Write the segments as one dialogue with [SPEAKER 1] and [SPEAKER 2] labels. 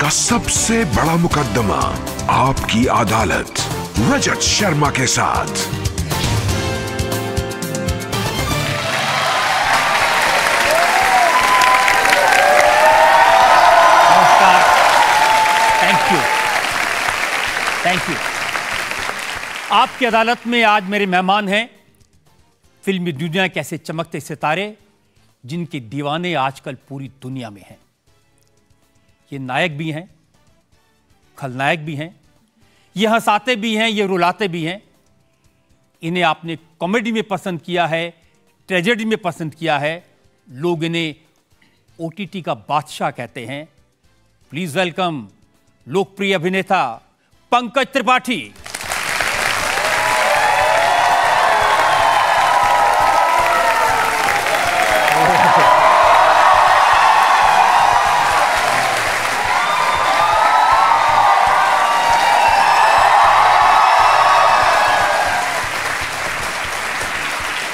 [SPEAKER 1] का सबसे बड़ा मुकदमा आपकी अदालत, रजत शर्मा के साथ।
[SPEAKER 2] थैंक यू थैंक यू आपकी अदालत में आज मेरे मेहमान हैं। फिल्मी दुनिया के ऐसे चमकते सितारे जिनके दीवाने आजकल पूरी दुनिया में हैं। ये नायक भी हैं, खलनायक भी हैं, ये हंसाते भी हैं, ये रुलाते भी हैं। इन्हें आपने कॉमेडी में पसंद किया है, ट्रेजेडी में पसंद किया है, लोग इन्हें ओटीटी का बादशाह कहते हैं। प्लीज़ वेलकम लोकप्रिय अभिनेता पंकज त्रिपाठी।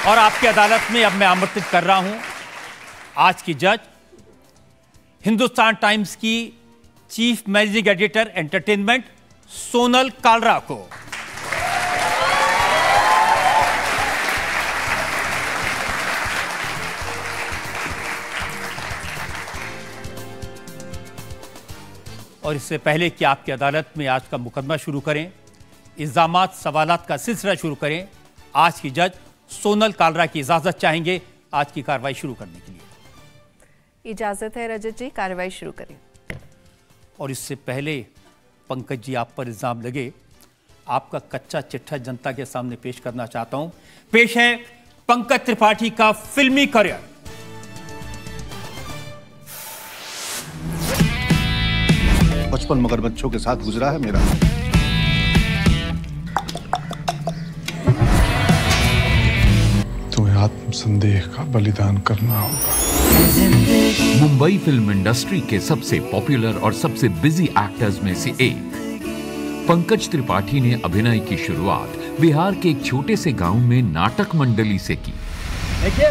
[SPEAKER 2] और आपकी अदालत में अब मैं आमंत्रित कर रहा हूँ। आज की जज, हिंदुस्तान टाइम्स की chief managing editor entertainment, Sonal Kalra को। और इससे पहले कि आपकी अदालत में आज का मुकदमा शुरू करें इल्ज़ाम सवालत का सिलसिला शुरू करें, आज की जज सोनल कालरा की इजाज़त चाहेंगे। आज की कार्रवाई शुरू करने के लिए।
[SPEAKER 3] इजाज़त है रजत जी कार्रवाई शुरू करें।
[SPEAKER 2] और इससे पहले पंकज जी आप पर इल्ज़ाम लगे। आपका कच्चा चिट्ठा जनता के सामने पेश करना चाहता हूँ। पेश है पंकज त्रिपाठी का फिल्मी करियर।
[SPEAKER 4] बचपन मगरमच्छों के साथ गुजरा है मेरा।
[SPEAKER 5] आत्मसंदेह का बलिदान करना होगा।
[SPEAKER 6] मुंबई फ़िल्म इंडस्ट्री के सबसे पॉपुलर और सबसे बिज़ी एक्टर्स में से एक। पंकज त्रिपाठी ने अभिनय की शुरुआत बिहार के एक छोटे से गाँव में नाटक मंडली से की।
[SPEAKER 7] देखिए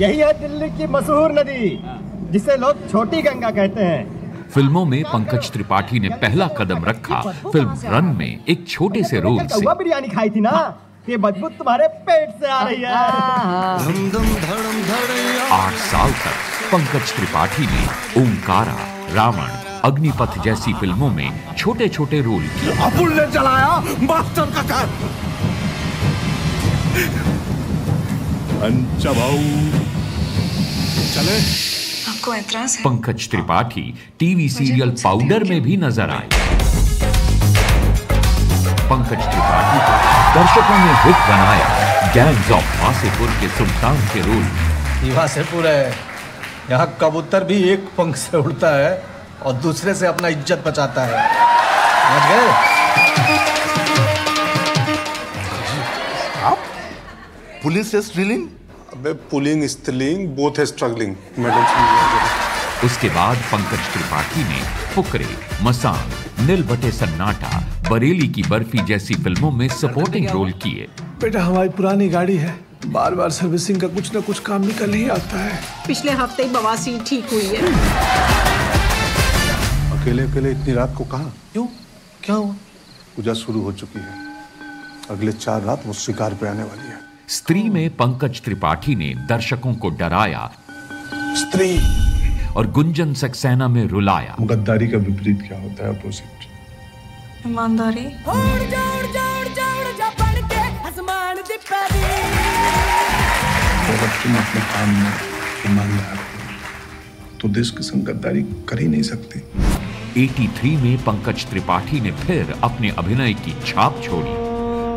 [SPEAKER 7] यही है दिल्ली की मशहूर नदी जिसे लोग छोटी गंगा कहते हैं।
[SPEAKER 6] फ़िल्मों में पंकज त्रिपाठी ने पहला कदम रखा फ़िल्म रन में एक छोटे से रोल से।
[SPEAKER 7] बिरयानी खाई थी ना? ये बदबू तुम्हारे पेट से आ रही है।
[SPEAKER 6] आठ साल तक पंकज त्रिपाठी ने ओंकारा रावण अग्निपथ जैसी फ़िल्मों में छोटे छोटे रोल किए।
[SPEAKER 4] अपुल ने चलाया मास्टर का घर। चले।
[SPEAKER 8] आपको एतराज़ है?
[SPEAKER 6] Pankaj Tripathi TV serial powder में भी नज़र आए। पंकज त्रिपाठी को दर्शकों ने हिट बनाया गैंग्स ऑफ़ वासेपुर के सुल्तान के रोल। में।
[SPEAKER 9] दीवा से पूरा है। यहाँ कबूतर भी एक पंख से उड़ता है और दूसरे से अपना इज़्ज़त बचाता है। समझ गए?
[SPEAKER 4] पुलिस स्ट्रीलिंग
[SPEAKER 5] अबे पुलिंग स्त्रीलिंग बोथ है स्ट्रगलिंग मैडम
[SPEAKER 6] उसके बाद पंकज त्रिपाठी ने फुकरे मसान नील बटे सन्नाटा बरेली की बर्फ़ी जैसी फ़िल्मों में सपोर्टिंग रोल किए।
[SPEAKER 5] बेटा हमारी पुरानी गाड़ी है। बार बार सर्विसिंग का कुछ ना कुछ काम निकल ही आता है।
[SPEAKER 8] पिछले हफ़्ते ही बवासीर ठीक हुई है।
[SPEAKER 4] अकेले अकेले इतनी रात को कहा?
[SPEAKER 9] क्यों? क्या हुआ?
[SPEAKER 4] पूजा शुरू हो चुकी है। अगले चार रात वो शिकार पे आने वाली है।
[SPEAKER 6] स्त्री में पंकज त्रिपाठी ने दर्शकों को डराया।
[SPEAKER 5] स्त्री!
[SPEAKER 6] और गुंजन सक्सेना में रुलाया।
[SPEAKER 5] गद्दारी का विपरीत क्या होता है अपोजिट
[SPEAKER 8] ईमानदारी।
[SPEAKER 5] अगर तुम अपने काम में ईमानदार हो तो देश की संग गद्दारी कर ही नहीं सकती।
[SPEAKER 6] 83 में पंकज त्रिपाठी ने फिर अपने अभिनय की छाप छोड़ी।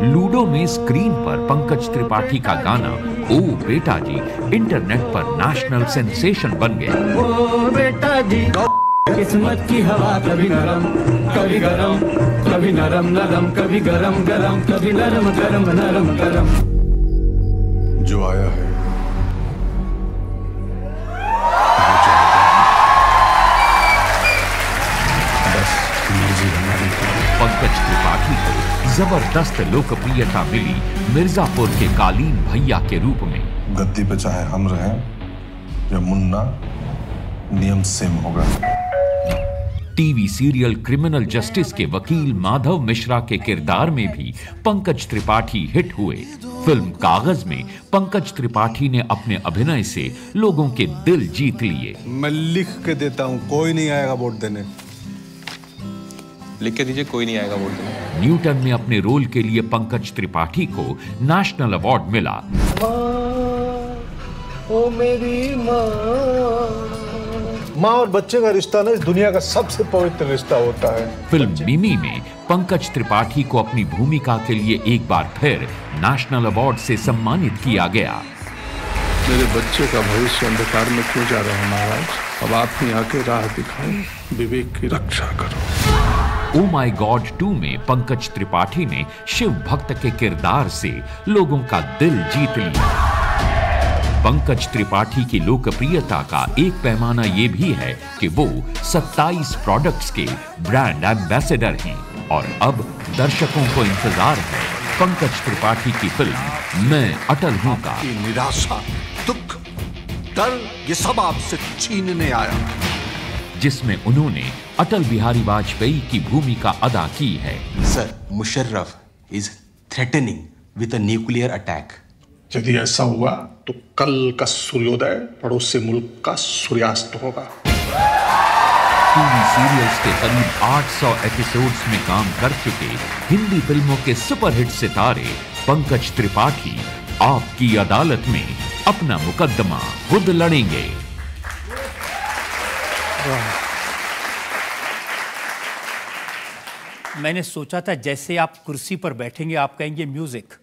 [SPEAKER 6] लूडो में स्क्रीन पर पंकज त्रिपाठी का गाना ओ बेटा जी इंटरनेट पर नेशनल सेंसेशन बन गया।
[SPEAKER 7] ओ बेटा जी किस्मत की हवा कभी नरम कभी गरम कभी नरम नरम कभी गरम गरम कभी नरम गरम नरम गरम।
[SPEAKER 5] जो आया है
[SPEAKER 6] ज़बरदस्त लोकप्रियता मिली मिर्जापुर के कालीन भैया के रूप में।
[SPEAKER 5] गद्दी पे चाहे हम रहें या मुन्ना नियम सेम होगा।
[SPEAKER 6] टीवी सीरियल क्रिमिनल जस्टिस के वकील माधव मिश्रा के किरदार में भी पंकज त्रिपाठी हिट हुए। फ़िल्म कागज़ में पंकज त्रिपाठी ने अपने अभिनय से लोगों के दिल जीत लिए।
[SPEAKER 10] मैं लिख के देता हूँ कोई नहीं आएगा वोट देने।
[SPEAKER 11] लिख के दीजिए कोई नहीं आएगा वोट देने।
[SPEAKER 6] न्यूटन में अपने रोल के लिए पंकज त्रिपाठी को नेशनल अवार्ड मिला।
[SPEAKER 9] ओ मेरी माँ। माँ और बच्चे का रिश्ता ना इस दुनिया का सबसे पवित्र रिश्ता होता है।
[SPEAKER 6] फ़िल्म मिमी में पंकज त्रिपाठी को अपनी भूमिका के लिए एक बार फिर नेशनल अवार्ड से सम्मानित किया गया।
[SPEAKER 5] मेरे बच्चे का भविष्य अंधकार में क्यों जा रहा है महाराज? अब आप ही आके राह दिखाएँ विवेक की रक्षा करो।
[SPEAKER 6] ओ माई गॉड 2 में पंकज त्रिपाठी ने शिव भक्त के किरदार से लोगों का दिल जीत लिया। पंकज त्रिपाठी की लोकप्रियता का एक पैमाना यह भी है कि वो 27 प्रोडक्ट्स के ब्रांड एम्बेसडर हैं। और अब दर्शकों को इंतज़ार है पंकज त्रिपाठी की फ़िल्म मैं अटल हूँ का।
[SPEAKER 12] निराशा दुख डर ये सब आपसे छीनने आया।
[SPEAKER 6] जिसमें उन्होंने अटल बिहारी वाजपेयी की भूमिका अदा की है।
[SPEAKER 4] Sir Musharraf is threatening with a nuclear attack
[SPEAKER 5] यदि ऐसा हुआ तो कल का सूर्योदय पड़ोसी मुल्क का सूर्यास्त होगा।
[SPEAKER 6] टीवी सीरियल्स के करीब 800 एपिसोड्स में काम कर चुके हिंदी फ़िल्मों के सुपरहिट सितारे पंकज त्रिपाठी आपकी अदालत में अपना मुकदमा खुद लड़ेंगे।
[SPEAKER 13] मैंने सोचा था जैसे आप कुर्सी पर बैठेंगे आप कहेंगे म्यूज़िक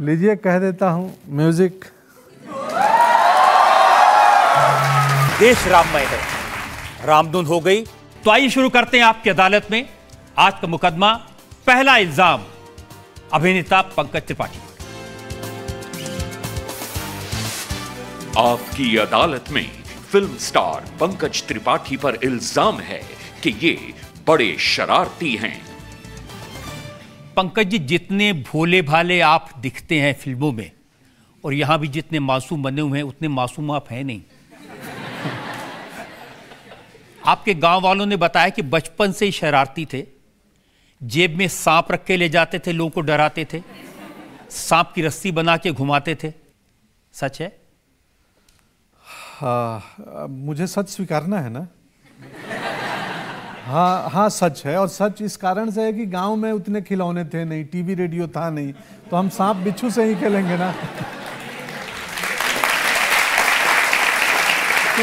[SPEAKER 9] लीजिए कह देता हूँ म्यूज़िक
[SPEAKER 13] देश राममय है। रामधुन हो गई तो आइए शुरू करते हैं आपकी अदालत में। आज का मुकदमा पहला इल्ज़ाम अभिनेता पंकज त्रिपाठी।
[SPEAKER 6] आपकी अदालत में फ़िल्म स्टार पंकज त्रिपाठी पर इल्ज़ाम है कि ये बड़े शरारती हैं।
[SPEAKER 13] पंकज जी जितने भोले भाले आप दिखते हैं फ़िल्मों में और यहाँ भी जितने मासूम बने हुए हैं उतने मासूम आप हैं नहीं। आपके गाँव वालों ने बताया कि बचपन से ही शरारती थे। जेब में सांप रख के ले जाते थे लोगों को डराते थे। सांप की रस्सी बना के घुमाते थे। सच है?
[SPEAKER 9] हाँ मुझे सच स्वीकारना है ना? हाँ हाँ सच है। और सच इस कारण से है कि गाँव में उतने खिलौने थे नहीं, टीवी, रेडियो था नहीं। तो हम सांप बिच्छू से ही खेलेंगे ना। तो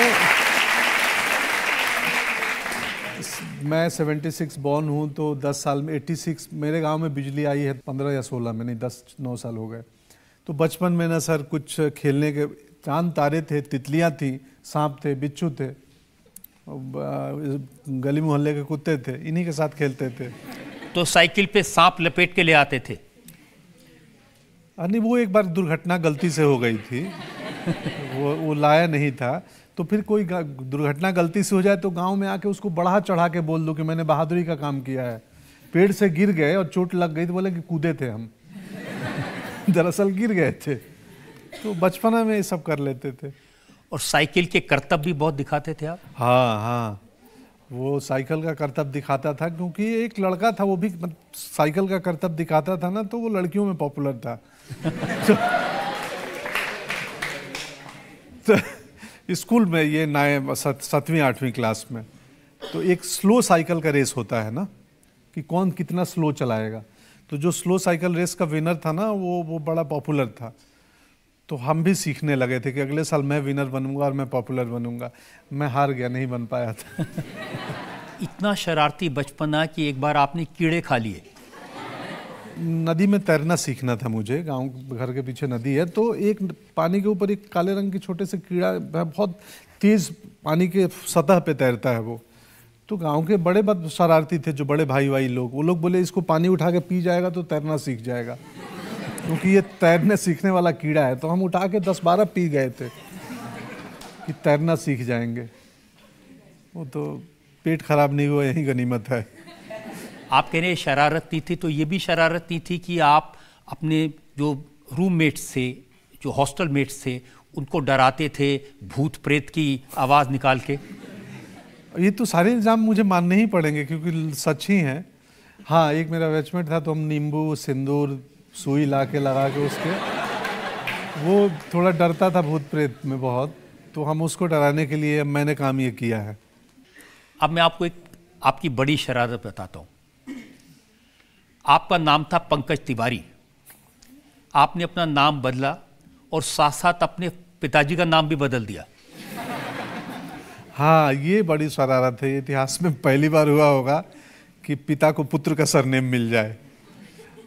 [SPEAKER 9] मैं 76 बॉर्न हूँ तो 10 साल में 86 मेरे गाँव में बिजली आई है 15 या 16 में, नहीं 10 9 साल हो गए। तो बचपन में ना सर कुछ खेलने के, चाँद तारे थे, तितलियाँ थी, सांप थे, बिच्छू थे। गली मोहल्ले के कुत्ते थे इन्हीं के साथ खेलते थे।
[SPEAKER 13] तो साइकिल पे सांप लपेट के ले आते थे।
[SPEAKER 9] नहीं वो एक बार दुर्घटना गलती से हो गई थी। वो वो लाया नहीं था। तो फिर कोई दुर्घटना गलती से हो जाए तो गाँव में आके उसको बढ़ा चढ़ा के बोल दो कि मैंने बहादुरी का काम किया है। पेड़ से गिर गए और चोट लग गई तो बोले कि कूदे थे हम। दरअसल गिर गए थे। तो बचपना में ये सब कर लेते थे।
[SPEAKER 13] और साइकिल के करतब भी बहुत दिखाते थे आप?
[SPEAKER 9] हाँ हाँ। वो साइकिल का करतब दिखाता था क्योंकि एक लड़का था वो भी साइकिल का करतब दिखाता था ना तो वो लड़कियों में पॉपुलर था। तो, तो स्कूल में ये नए सतवीं आठवीं क्लास में तो एक स्लो साइकिल का रेस होता है ना कि कौन कितना स्लो चलाएगा। तो जो स्लो साइकिल रेस का विनर था ना वो वो बड़ा पॉपुलर था। तो हम भी सीखने लगे थे कि अगले साल मैं विनर बनूँगा और मैं पॉपुलर बनूँगा। मैं हार गया नहीं बन पाया था।
[SPEAKER 13] इतना शरारती बचपना कि एक बार आपने कीड़े खा लिए।
[SPEAKER 9] नदी में तैरना सीखना था मुझे गाँव घर के पीछे नदी है तो एक पानी के ऊपर एक काले रंग के छोटे से कीड़ा बहुत तेज पानी के सतह पे तैरता है वो। तो गाँव के बड़े बद शरारती थे जो बड़े भाई भाई लोग वो लोग बोले इसको पानी उठा के पी जाएगा तो तैरना सीख जाएगा। क्योंकि ये तैरने सीखने वाला कीड़ा है तो हम उठा के दस बारह पी गए थे कि तैरना सीख जाएँगे। वो तो पेट खराब नहीं हुआ यही गनीमत है।
[SPEAKER 13] आप कह रहे हैं शरारत नहीं थी तो ये भी शरारत नहीं थी कि आप अपने जो रूममेट्स थे जो हॉस्टल मेट्स थे उनको डराते थे भूत प्रेत की आवाज़ निकाल के?
[SPEAKER 9] ये तो सारे इल्ज़ाम मुझे मानने ही पड़ेंगे क्योंकि सच ही हैं। हाँ एक मेरा बैचमेट था तो हम नींबू सिंदूर सुई ला के लगा के उसके। वो थोड़ा डरता था भूत प्रेत में बहुत तो हम उसको डराने के लिए मैंने काम ये किया है।
[SPEAKER 13] अब मैं आपको एक आपकी बड़ी शरारत बताता हूँ। आपका नाम था पंकज तिवारी। आपने अपना नाम बदला और साथ साथ अपने पिताजी का नाम भी बदल दिया।
[SPEAKER 9] हाँ ये बड़ी शरारत है। इतिहास में पहली बार हुआ होगा कि पिता को पुत्र का सरनेम मिल जाए।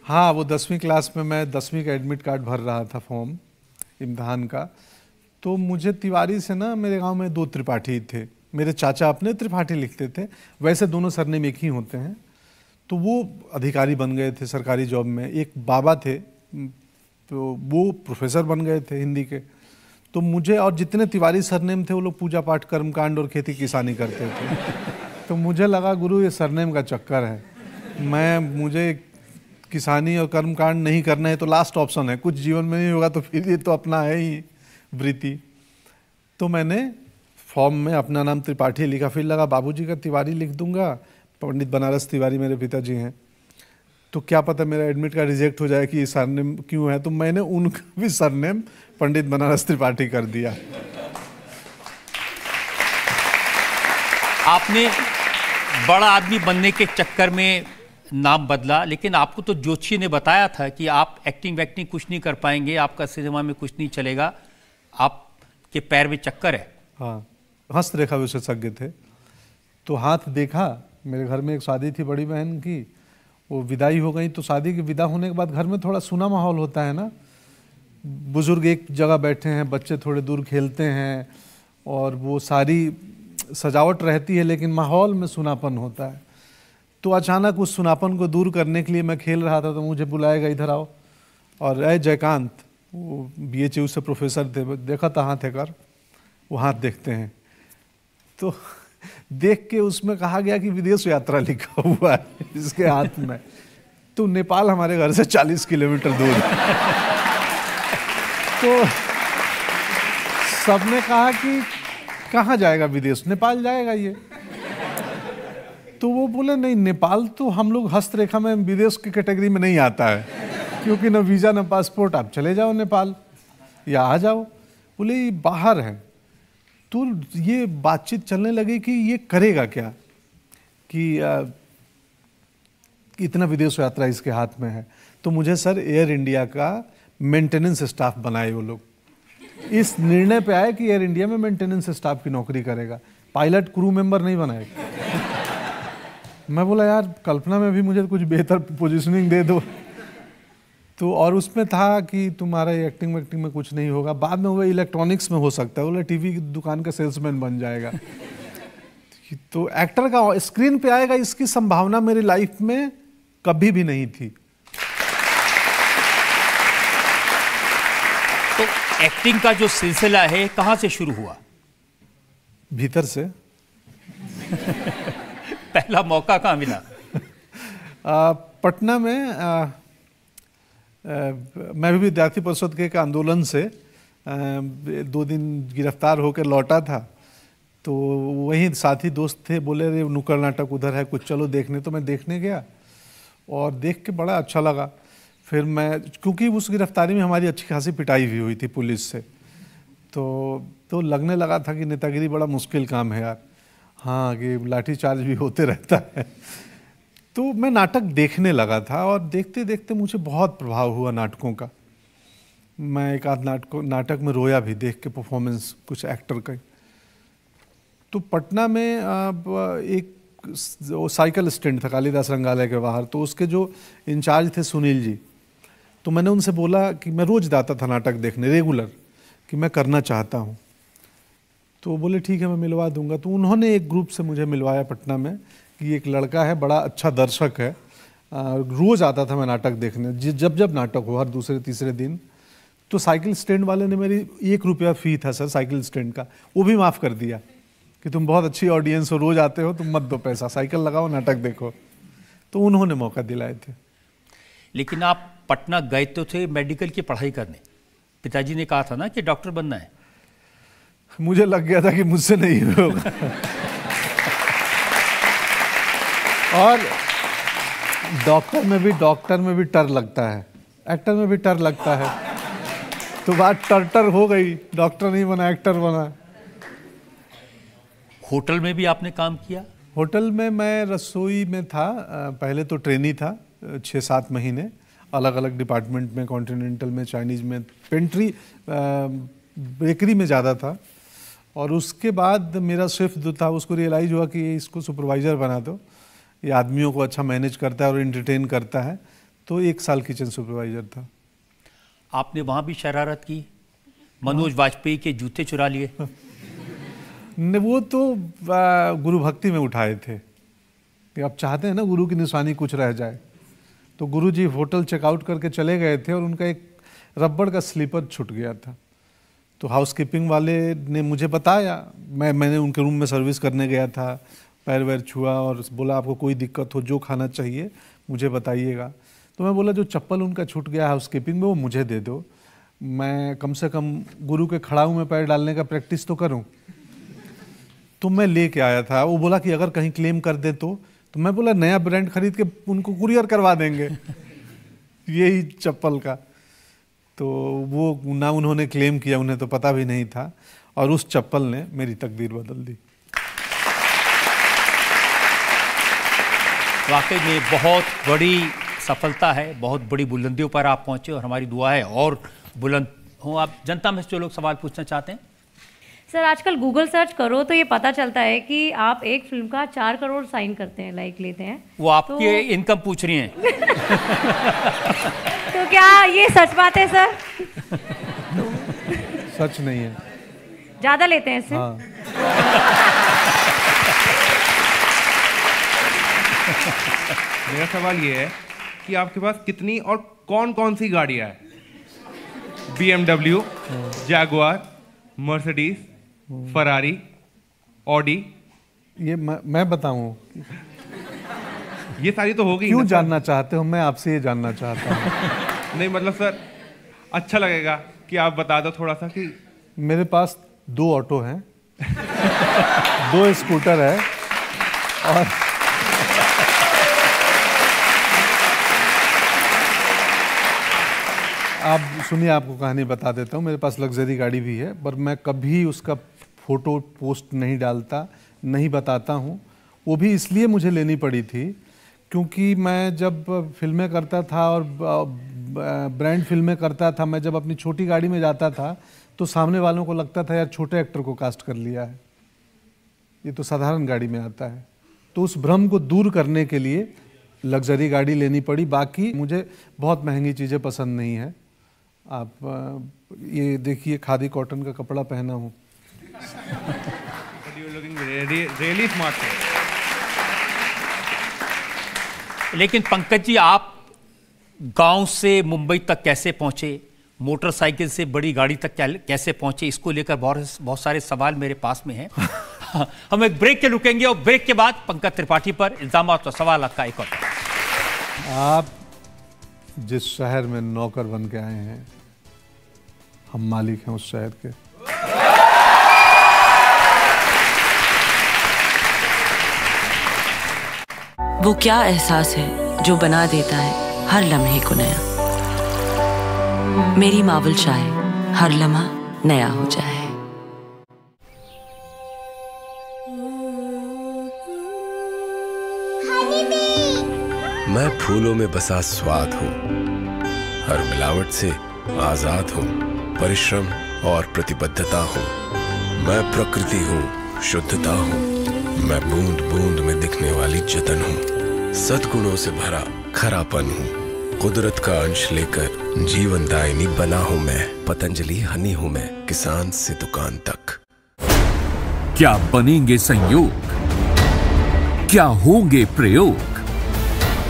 [SPEAKER 9] हाँ वो दसवीं क्लास में मैं दसवीं का एडमिट कार्ड भर रहा था फॉर्म इम्तहान का। तो मुझे तिवारी से ना, मेरे गाँव में दो त्रिपाठी थे। मेरे चाचा अपने त्रिपाठी लिखते थे। वैसे दोनों सरनेम एक ही होते हैं। तो वो अधिकारी बन गए थे सरकारी जॉब में। एक बाबा थे तो वो प्रोफेसर बन गए थे हिंदी के। तो मुझे और जितने तिवारी सरनेम थे, वो लोग पूजा पाठ, कर्मकांड और खेती किसानी करते थे। तो मुझे लगा, गुरु, ये सरनेम का चक्कर है। मैं, मुझे किसानी और कर्मकांड नहीं करना है तो लास्ट ऑप्शन है। कुछ जीवन में नहीं होगा तो फिर ये तो अपना है ही, वृत्ति। तो मैंने फॉर्म में अपना नाम त्रिपाठी लिखा, फिर लगा, बाबूजी का तिवारी लिख दूँगा, पंडित बनारस तिवारी मेरे पिताजी हैं। तो क्या पता मेरा एडमिट कार्ड रिजेक्ट हो जाए कि ये सरनेम क्यों है? तो मैंने उनका भी सरनेम पंडित बनारस त्रिपाठी कर दिया।
[SPEAKER 13] आपने बड़ा आदमी बनने के चक्कर में नाम बदला, लेकिन आपको तो जोशी ने बताया था कि आप एक्टिंग वैक्टिंग कुछ नहीं कर पाएँगे, आपका सिनेमा में कुछ नहीं चलेगा, आपके पैर में चक्कर है।
[SPEAKER 9] हाँ हस्तरेखा विशेषज्ञ थे। तो हाथ देखा, मेरे घर में एक शादी थी बड़ी बहन की, वो विदाई हो गई तो शादी की विदा होने के बाद घर में थोड़ा सुना माहौल होता है ना। बुज़ुर्ग एक जगह बैठे हैं, बच्चे थोड़े दूर खेलते हैं, और वो सारी सजावट रहती है, लेकिन माहौल में सुनापन होता है। तो अचानक उस सुनापन को दूर करने के लिए मैं खेल रहा था तो मुझे बुलाएगा, इधर आओ। और अय जयकांत, वो बी एच यू से प्रोफेसर थे, देखा था हाथ है कर वो हाथ देखते हैं। तो देख के उसमें कहा गया कि विदेश यात्रा लिखा हुआ है इसके हाथ में। तो नेपाल हमारे घर से 40 किलोमीटर दूर है। तो सबने कहा कि कहाँ जाएगा विदेश? नेपाल जाएगा ये। तो वो बोले नहीं नेपाल तो हम लोग हस्तरेखा में विदेश की कैटेगरी में नहीं आता है क्योंकि ना वीज़ा ना पासपोर्ट आप चले जाओ नेपाल या आ जाओ। बोले ये बाहर है। तो ये बातचीत चलने लगी कि ये करेगा क्या? कि आ, इतना विदेश यात्रा इसके हाथ में है तो मुझे सर एयर इंडिया का मेंटेनेंस स्टाफ बनाए वो लोग। इस निर्णय पे आए कि एयर इंडिया में मेंटेनेंस स्टाफ की नौकरी करेगा। पायलट क्रू मेंबर नहीं बनाए मैं बोला यार कल्पना में भी मुझे कुछ बेहतर पोजिशनिंग दे दो। तो और उसमें था कि तुम्हारा एक्टिंग वैक्टिंग में कुछ नहीं होगा। बाद में वो इलेक्ट्रॉनिक्स में हो सकता है। बोला टीवी की दुकान का सेल्समैन बन जाएगा। तो एक्टर का स्क्रीन पे आएगा इसकी संभावना मेरी लाइफ में कभी भी नहीं थी।
[SPEAKER 13] तो एक्टिंग का जो सिलसिला है कहाँ से शुरू हुआ?
[SPEAKER 9] भीतर से।
[SPEAKER 13] पहला मौका कहाँ मिला?
[SPEAKER 9] पटना में आ, आ, मैं भी विद्यार्थी परिषद के एक आंदोलन से आ, दो दिन गिरफ़्तार होकर लौटा था। तो वहीं साथी दोस्त थे बोले रे नुक्कड़ नाटक उधर है कुछ चलो देखने। तो मैं देखने गया और देख के बड़ा अच्छा लगा। फिर मैं क्योंकि उस गिरफ्तारी में हमारी अच्छी खासी पिटाई भी हुई थी पुलिस से। तो तो लगने लगा था कि नेतागिरी बड़ा मुश्किल काम है यार। हाँ कि लाठीचार्ज भी होते रहता है। तो मैं नाटक देखने लगा था और देखते देखते मुझे बहुत प्रभाव हुआ नाटकों का। मैं एक आध नाटकों, नाटक में रोया भी, देख के परफॉर्मेंस कुछ एक्टर का। तो पटना में एक साइकिल स्टैंड था, कालिदास रंगालय के बाहर तो उसके जो इंचार्ज थे सुनील जी तो मैंने उनसे बोला कि मैं रोज जाता था नाटक देखने रेगुलर कि मैं करना चाहता हूँ। तो बोले, ठीक है, मैं मिलवा दूँगा। तो उन्होंने एक ग्रुप से मुझे मिलवाया पटना में कि एक लड़का है, बड़ा अच्छा दर्शक है। रोज़ आता था मैं नाटक देखने। जब जब नाटक हो हर दूसरे, तीसरे दिन। तो साइकिल स्टैंड वाले ने मेरी एक रुपया फ़ी था, सर, साइकिल स्टैंड का। वो भी माफ़ कर दिया कि तुम बहुत अच्छी ऑडियंस हो, रोज़ आते हो, तुम मत दो पैसा, साइकिल लगाओ, नाटक देखो। तो उन्होंने मौका दिलाए थे।
[SPEAKER 13] लेकिन आप पटना गए तो थे मेडिकल की पढ़ाई करने। पिताजी ने कहा था ना कि डॉक्टर बनना है।
[SPEAKER 9] मुझे लग गया था कि मुझसे नहीं होगा। और डॉक्टर में भी डॉक्टर में भी टर लगता है। एक्टर में भी टर लगता है। तो बात टर टर हो गई। डॉक्टर नहीं बना एक्टर बना।
[SPEAKER 13] होटल में भी आपने काम किया?
[SPEAKER 9] होटल में मैं रसोई में था। पहले तो ट्रेनी था छः सात महीने। अलग अलग डिपार्टमेंट में कॉन्टिनेंटल में चाइनीज़ में पेंट्री बेकरी में ज़्यादा था। और उसके बाद मेरा स्विफ्ट जो था उसको रियलाइज़ हुआ कि इसको सुपरवाइज़र बना दो। ये आदमियों को अच्छा मैनेज करता है और इंटरटेन करता है। तो एक साल किचन सुपरवाइज़र था।
[SPEAKER 13] आपने वहाँ भी शरारत की? मनोज वाजपेयी के जूते चुरा लिए?
[SPEAKER 9] ने वो तो गुरु भक्ति में उठाए थे। कि आप चाहते हैं ना गुरु की निशानी कुछ रह जाए? तो गुरु जी होटल चेकआउट करके चले गए थे और उनका एक रबड़ का स्लीपर छूट गया था। तो हाउसकीपिंग वाले ने मुझे बताया। मैं, मैंने उनके रूम में सर्विस करने गया था, पैर वैर छुआ और बोला, आपको कोई दिक्कत हो, जो खाना चाहिए, मुझे बताइएगा। तो मैं बोला, जो चप्पल उनका छूट गया हाउसकीपिंग में, वो मुझे दे दो। मैं कम से कम गुरु के खड़ाऊ में पैर डालने का प्रैक्टिस तो करूँ? तो मैं लेके आया था। वो बोला कि, अगर कहीं क्लेम कर दे तो। तो मैं बोला, नया ब्रांड खरीद के उनको कुरियर करवा देंगे। यही चप्पल का। तो वो ना उन्होंने क्लेम किया उन्हें तो पता भी नहीं था और उस चप्पल ने मेरी तकदीर बदल दी।
[SPEAKER 13] वाकई में बहुत बड़ी सफलता है बहुत बड़ी बुलंदियों पर आप पहुँचे और हमारी दुआ है और बुलंद हो। आप जनता में से जो लोग सवाल पूछना चाहते हैं?
[SPEAKER 14] सर आजकल गूगल सर्च करो तो ये पता चलता है कि आप एक फ़िल्म का चार करोड़ साइन करते हैं लाइक लेते हैं।
[SPEAKER 13] वो आपके तो... इनकम पूछ रही हैं।
[SPEAKER 14] तो क्या ये सच बात है सर?
[SPEAKER 9] सच नहीं है।
[SPEAKER 14] ज़्यादा लेते हैं इससे?
[SPEAKER 9] हाँ।
[SPEAKER 15] मेरा सवाल ये है कि आपके पास कितनी और कौन कौन सी गाड़ियाँ हैं? B M W Jaguar Mercedes Ferrari Audi
[SPEAKER 9] ये मैं, मैं बताऊँ।
[SPEAKER 15] ये सारी तो हो गई
[SPEAKER 9] क्यों जानना चाहते हो? मैं आपसे ये जानना चाहता हूँ।
[SPEAKER 15] नहीं मतलब सर अच्छा लगेगा कि आप बता दो थोड़ा सा कि
[SPEAKER 9] मेरे पास दो ऑटो हैं, दो स्कूटर है और आप सुनिए, आपको कहानी बता देता हूँ। मेरे पास लग्जरी गाड़ी भी है, पर मैं कभी उसका फ़ोटो पोस्ट नहीं डालता, नहीं बताता हूँ। वो भी इसलिए मुझे लेनी पड़ी थी क्योंकि मैं जब फ़िल्में करता था और ब्रांड फ़िल्में करता था, मैं जब अपनी छोटी गाड़ी में जाता था तो सामने वालों को लगता था, यार, छोटे एक्टर को कास्ट कर लिया है। ये तो साधारण गाड़ी में आता है। तो उस भ्रम को दूर करने के लिए लग्जरी गाड़ी लेनी पड़ी। बाकी मुझे बहुत महँगी चीज़ें पसंद नहीं है। आप ये देखिए, खादी कॉटन का कपड़ा पहना हूँ।
[SPEAKER 13] लेकिन पंकज जी, आप गाँव से मुंबई तक कैसे पहुँचे? मोटरसाइकिल से बड़ी गाड़ी तक कैसे पहुँचे? इसको लेकर बहुत बहुत सारे सवाल मेरे पास में हैं। हम एक ब्रेक के रुकेंगे और ब्रेक के बाद पंकज त्रिपाठी पर इल्ज़ाम और सवाल का एक और।
[SPEAKER 9] आप जिस शहर में नौकर बन के आए हैं हम मालिक हैं उस शहर के।
[SPEAKER 16] वो क्या एहसास है जो बना देता है? हर लम्हे को नया। मेरी मावल चाहे, हर लम्हा नया हो जाए।
[SPEAKER 17] मैं फूलों में बसा स्वाद हूँ, हर मिलावट से आज़ाद हूँ, परिश्रम और प्रतिबद्धता हूँ। मैं प्रकृति हूँ, शुद्धता हूँ, मैं बूंद बूंद में दिखने वाली जतन हूँ। सदगुणों से भरा खरापन हूँ। कुदरत का अंश लेकर जीवन दायनी बना हूँ मैं। पतंजलि हनी हूँ मैं किसान से दुकान तक।
[SPEAKER 6] क्या बनेंगे संयोग? क्या होंगे प्रयोग?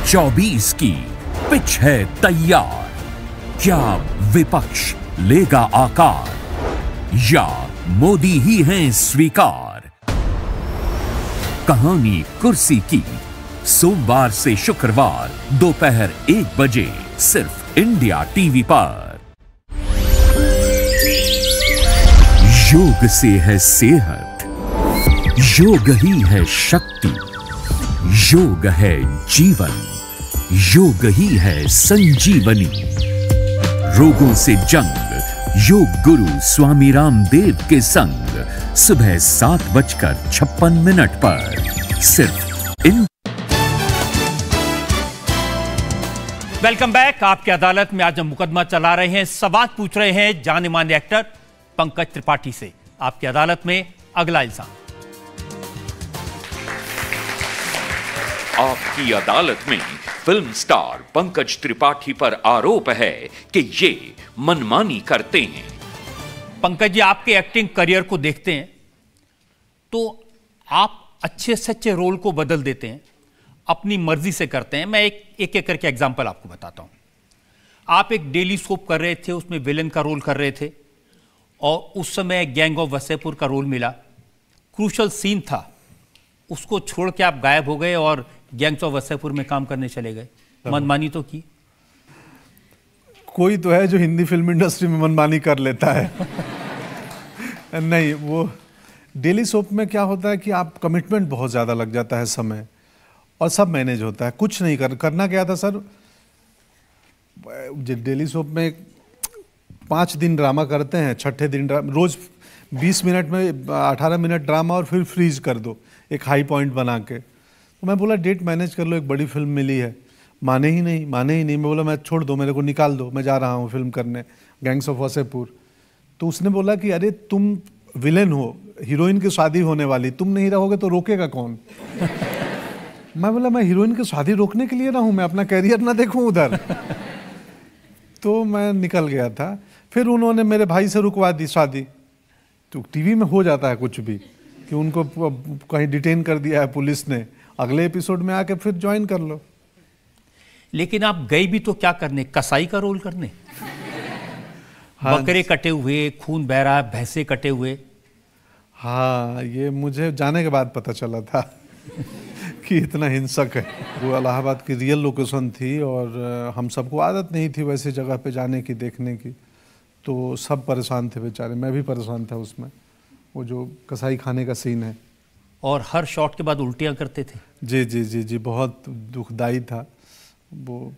[SPEAKER 6] 24 की पिच है तैयार। क्या विपक्ष लेगा आकार? या मोदी ही हैं स्वीकार? कहानी कुर्सी की। सोमवार से शुक्रवार, दोपहर एक बजे, सिर्फ़ इंडिया टीवी पर। योग से है सेहत, योग ही है शक्ति, योग है जीवन, योग ही है संजीवनी। रोगों से जंग, योग गुरु स्वामी रामदेव के संग, सुबह सात बजकर छप्पन मिनट पर, सिर्फ़ इन
[SPEAKER 13] वेलकम बैक। आपकी अदालत में आज हम मुकदमा चला रहे हैं। सवाल पूछ रहे हैं जाने माने एक्टर पंकज त्रिपाठी से। आपकी अदालत में अगला इल्ज़ाम।
[SPEAKER 6] आपकी अदालत में फ़िल्म स्टार पंकज त्रिपाठी पर आरोप है कि ये मनमानी करते हैं।
[SPEAKER 13] पंकज जी आपके एक्टिंग करियर को देखते हैं तो आप अच्छे सच्चे रोल को बदल देते हैं। अपनी मर्ज़ी से करते हैं। मैं एक एक एक करके एग्ज़ाम्पल आपको बताता हूँ। आप एक डेली सोप कर रहे थे उसमें विलन का रोल कर रहे थे और उस समय गैंग ऑफ़ वसेपुर का रोल मिला। क्रूशल सीन था। उसको छोड़ के आप गायब हो गए और गैंग्स ऑफ़ वसेपुर में काम करने चले गए। मनमानी तो की।
[SPEAKER 9] कोई तो है जो हिंदी फ़िल्म इंडस्ट्री में मनमानी कर लेता है। नहीं वो डेली सोप में क्या होता है कि आप कमिटमेंट बहुत ज़्यादा लग जाता है समय। और सब मैनेज होता है। कुछ नहीं कर, करना क्या था सर? डेली सोप में पाँच दिन ड्रामा करते हैं, छठे दिन रोज़ बीस मिनट में, अठारह मिनट ड्रामा और फिर फ्रीज कर दो, एक हाई पॉइंट बना के। तो मैं बोला डेट मैनेज कर लो, एक बड़ी फ़िल्म मिली है। माने ही नहीं, माने ही नहीं। मैं बोला, मैं छोड़ दो, मेरे को निकाल दो, मैं जा रहा हूँ फ़िल्म करने गैंग्स ऑफ़ वसेपुर तो उसने बोला कि, अरे, तुम विलेन हो हीरोइन की शादी होने वाली, तुम नहीं रहोगे तो रोकेगा कौन? मैं बोला मैं हीरोइन की शादी रोकने के लिए ना हूँ मैं अपना कैरियर ना देखूँ उधर. तो मैं निकल गया था। फिर उन्होंने मेरे भाई से रुकवा दी शादी। तो टीवी में हो जाता है कुछ भी कि उनको कहीं डिटेन कर दिया है पुलिस ने। अगले एपिसोड में आके फिर ज्वाइन कर लो।
[SPEAKER 13] लेकिन आप गए भी तो क्या करने? कसाई का रोल करने? हाँ, बकरे कटे हुए खून बह रहा भैंसे कटे हुए।
[SPEAKER 9] हाँ ये मुझे जाने के बाद पता चला था। कि इतना हिंसक है। वो इलाहाबाद की रियल लोकेशन थी और हम सबको आदत नहीं थी वैसे जगह पे जाने की देखने की। तो सब परेशान थे बेचारे मैं भी परेशान था उसमें। वो जो कसाई खाने का सीन है।
[SPEAKER 13] और हर शॉट के बाद उल्टियाँ करते थे।
[SPEAKER 9] जी जी जी जी बहुत दुखदाई था। वो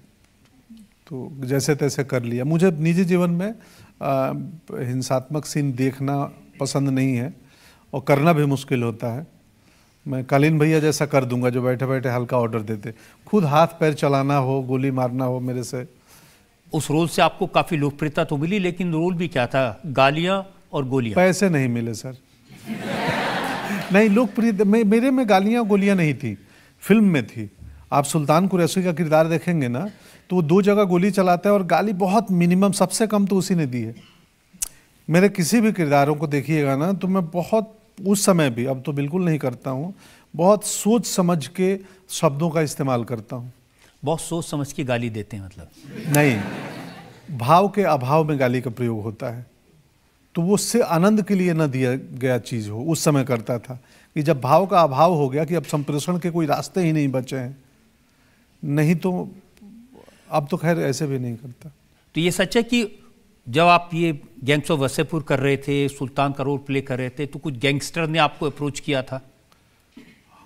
[SPEAKER 9] तो जैसे तैसे कर लिया। मुझे निजी जीवन में हिंसात्मक सीन देखना पसंद नहीं है और करना भी मुश्किल होता है। मैं कालीन भैया जैसा कर दूँगा जो बैठे बैठे हल्का ऑर्डर देते। खुद हाथ पैर चलाना हो गोली मारना हो मेरे से।
[SPEAKER 13] उस रोल से आपको काफ़ी लोकप्रियता तो मिली लेकिन रोल भी क्या था? गालियाँ और गोलियाँ।
[SPEAKER 9] पैसे नहीं मिले सर। नहीं लोकप्रिय मेरे में गालियाँ गोलियाँ नहीं थी। फ़िल्म में थी। आप सुल्तान कुरैशी का किरदार देखेंगे ना तो वो दो जगह गोली चलाता है और गाली बहुत मिनिमम सबसे कम तो उसी ने दी है। मेरे किसी भी किरदारों को देखिएगा ना तो मैं बहुत उस समय भी अब तो बिल्कुल नहीं करता हूँ बहुत सोच समझ के शब्दों का इस्तेमाल करता हूँ।
[SPEAKER 13] बहुत सोच समझ के गाली देते हैं मतलब।
[SPEAKER 9] नहीं भाव के अभाव में गाली का प्रयोग होता है। तो वो उससे आनंद के लिए न दिया गया चीज़ हो उस समय करता था कि जब भाव का अभाव हो गया कि अब संप्रेषण के कोई रास्ते ही नहीं बचे हैं नहीं तो अब तो खैर ऐसे भी नहीं करता।
[SPEAKER 13] तो ये सच है कि जब आप ये गैंग्स ऑफ़ वसेपुर कर रहे थे सुल्तान का रोल प्ले कर रहे थे तो कुछ गैंगस्टर ने आपको अप्रोच किया था?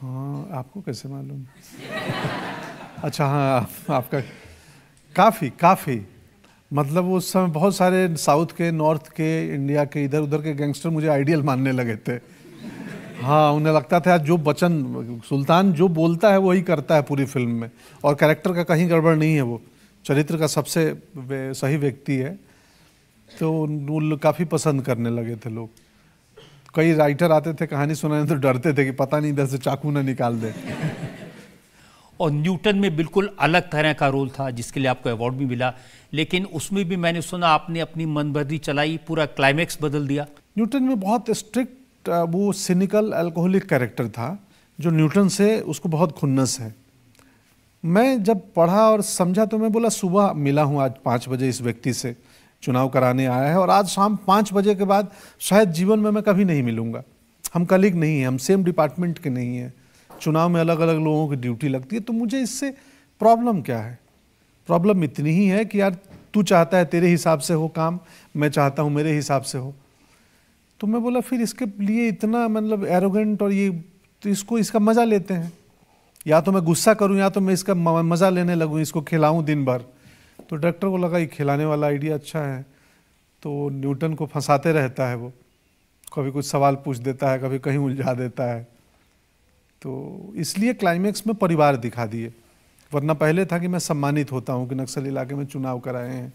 [SPEAKER 9] हाँ आपको कैसे मालूम? अच्छा हाँ आप, आपका काफ़ी काफ़ी। मतलब उस समय बहुत सारे साउथ के नॉर्थ के इंडिया के इधर उधर के गैंगस्टर मुझे आइडियल मानने लगे थे। हाँ उन्हें लगता था जो बचन सुल्तान जो बोलता है वही करता है पूरी फ़िल्म में। और कैरेक्टर का कहीं गड़बड़ नहीं है वो। चरित्र का सबसे सही व्यक्ति है। तो काफ़ी पसंद करने लगे थे लोग। कई राइटर आते थे कहानी सुनाने तो डरते थे कि पता नहीं इधर से चाकू ना निकाल दे।
[SPEAKER 13] और न्यूटन में बिल्कुल अलग तरह का रोल था जिसके लिए आपको अवार्ड भी मिला। लेकिन उसमें भी मैंने सुना आपने अपनी मनबर्दी चलाई पूरा क्लाइमैक्स बदल दिया।
[SPEAKER 9] न्यूटन में बहुत स्ट्रिक्ट वो सिनिकल अल्कोहलिक कैरेक्टर था जो न्यूटन से उसको बहुत खुन्नस है। मैं जब पढ़ा और समझा तो मैं बोला सुबह मिला हूँ आज पाँच बजे इस व्यक्ति से। चुनाव कराने आया है और आज शाम पाँच बजे के बाद शायद जीवन में मैं कभी नहीं मिलूँगा। हम कलीग नहीं हैं, हम सेम डिपार्टमेंट के नहीं हैं। चुनाव में अलग अलग लोगों की ड्यूटी लगती है तो मुझे इससे प्रॉब्लम क्या है? प्रॉब्लम इतनी ही है कि यार तू चाहता है तेरे हिसाब से हो काम, मैं चाहता हूँ मेरे हिसाब से हो। तो मैं बोला, फिर इसके लिए इतना मतलब एरोगेंट और ये तो इसको, इसका मज़ा लेते हैं। या तो मैं गुस्सा करूँ, या तो मैं इसका मज़ा लेने लगूं, इसको खिलाऊं दिन भर। तो डायरेक्टर को लगा ये खिलाने वाला आइडिया अच्छा है। तो न्यूटन को फंसाते रहता है वो। कभी कुछ सवाल पूछ देता है कभी कहीं उलझा देता है। तो इसलिए क्लाइमेक्स में परिवार दिखा दिए। वरना पहले था कि मैं सम्मानित होता हूँ कि नक्सल इलाके में चुनाव कराए हैं।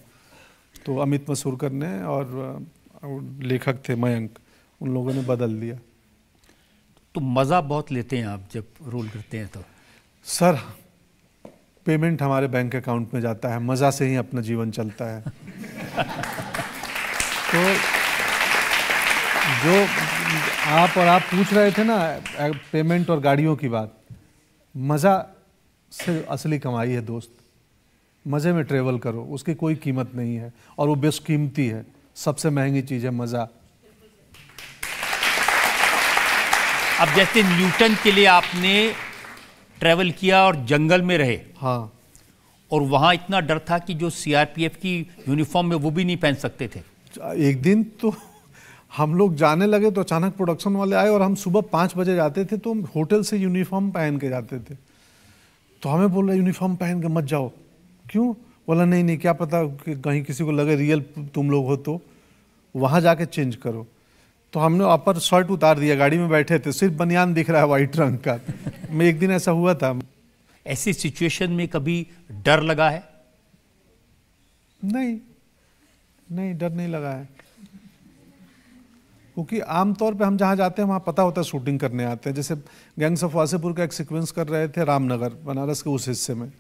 [SPEAKER 9] तो अमित मसूरकर ने और लेखक थे मयंक उन लोगों ने बदल दिया।
[SPEAKER 13] तो मज़ा बहुत लेते हैं आप जब रोल करते हैं तो।
[SPEAKER 9] सर पेमेंट हमारे बैंक अकाउंट में जाता है मज़ा से ही अपना जीवन चलता है। तो जो आप और आप पूछ रहे थे ना पेमेंट और गाड़ियों की बात मज़ा से असली कमाई है दोस्त। मज़े में ट्रेवल करो उसकी कोई कीमत नहीं है और वो बेशकीमती है। सबसे महँगी चीज़ है मज़ा।
[SPEAKER 13] अब जैसे न्यूटन के लिए आपने ट्रैवल किया और जंगल में रहे।
[SPEAKER 9] हाँ।
[SPEAKER 13] और वहाँ इतना डर था कि जो सीआरपीएफ की यूनिफॉर्म में वो भी नहीं पहन सकते थे।
[SPEAKER 9] एक दिन तो हम लोग जाने लगे तो अचानक प्रोडक्शन वाले आए और हम सुबह पाँच बजे जाते थे तो हम होटल से यूनिफॉर्म पहन के जाते थे। तो हमें बोल रहे यूनिफॉर्म पहन के मत जाओ। क्यों? बोला नहीं नहीं क्या पता कि कहीं किसी को लगे रियल तुम लोग हो तो। वहाँ जाके चेंज करो। तो हमने अपर शर्ट उतार दिया गाड़ी में बैठे थे सिर्फ़ बनियान दिख रहा है वाइट रंग का। मैं एक दिन ऐसा हुआ था।
[SPEAKER 13] ऐसी सिचुएशन में कभी डर लगा है?
[SPEAKER 9] नहीं नहीं डर नहीं लगा है। क्योंकि आमतौर पे हम जहाँ जाते हैं वहाँ पता होता है शूटिंग करने आते हैं। जैसे गैंग्स ऑफ़ वासेपुर का एक सीक्वेंस कर रहे थे रामनगर बनारस के उस हिस्से में।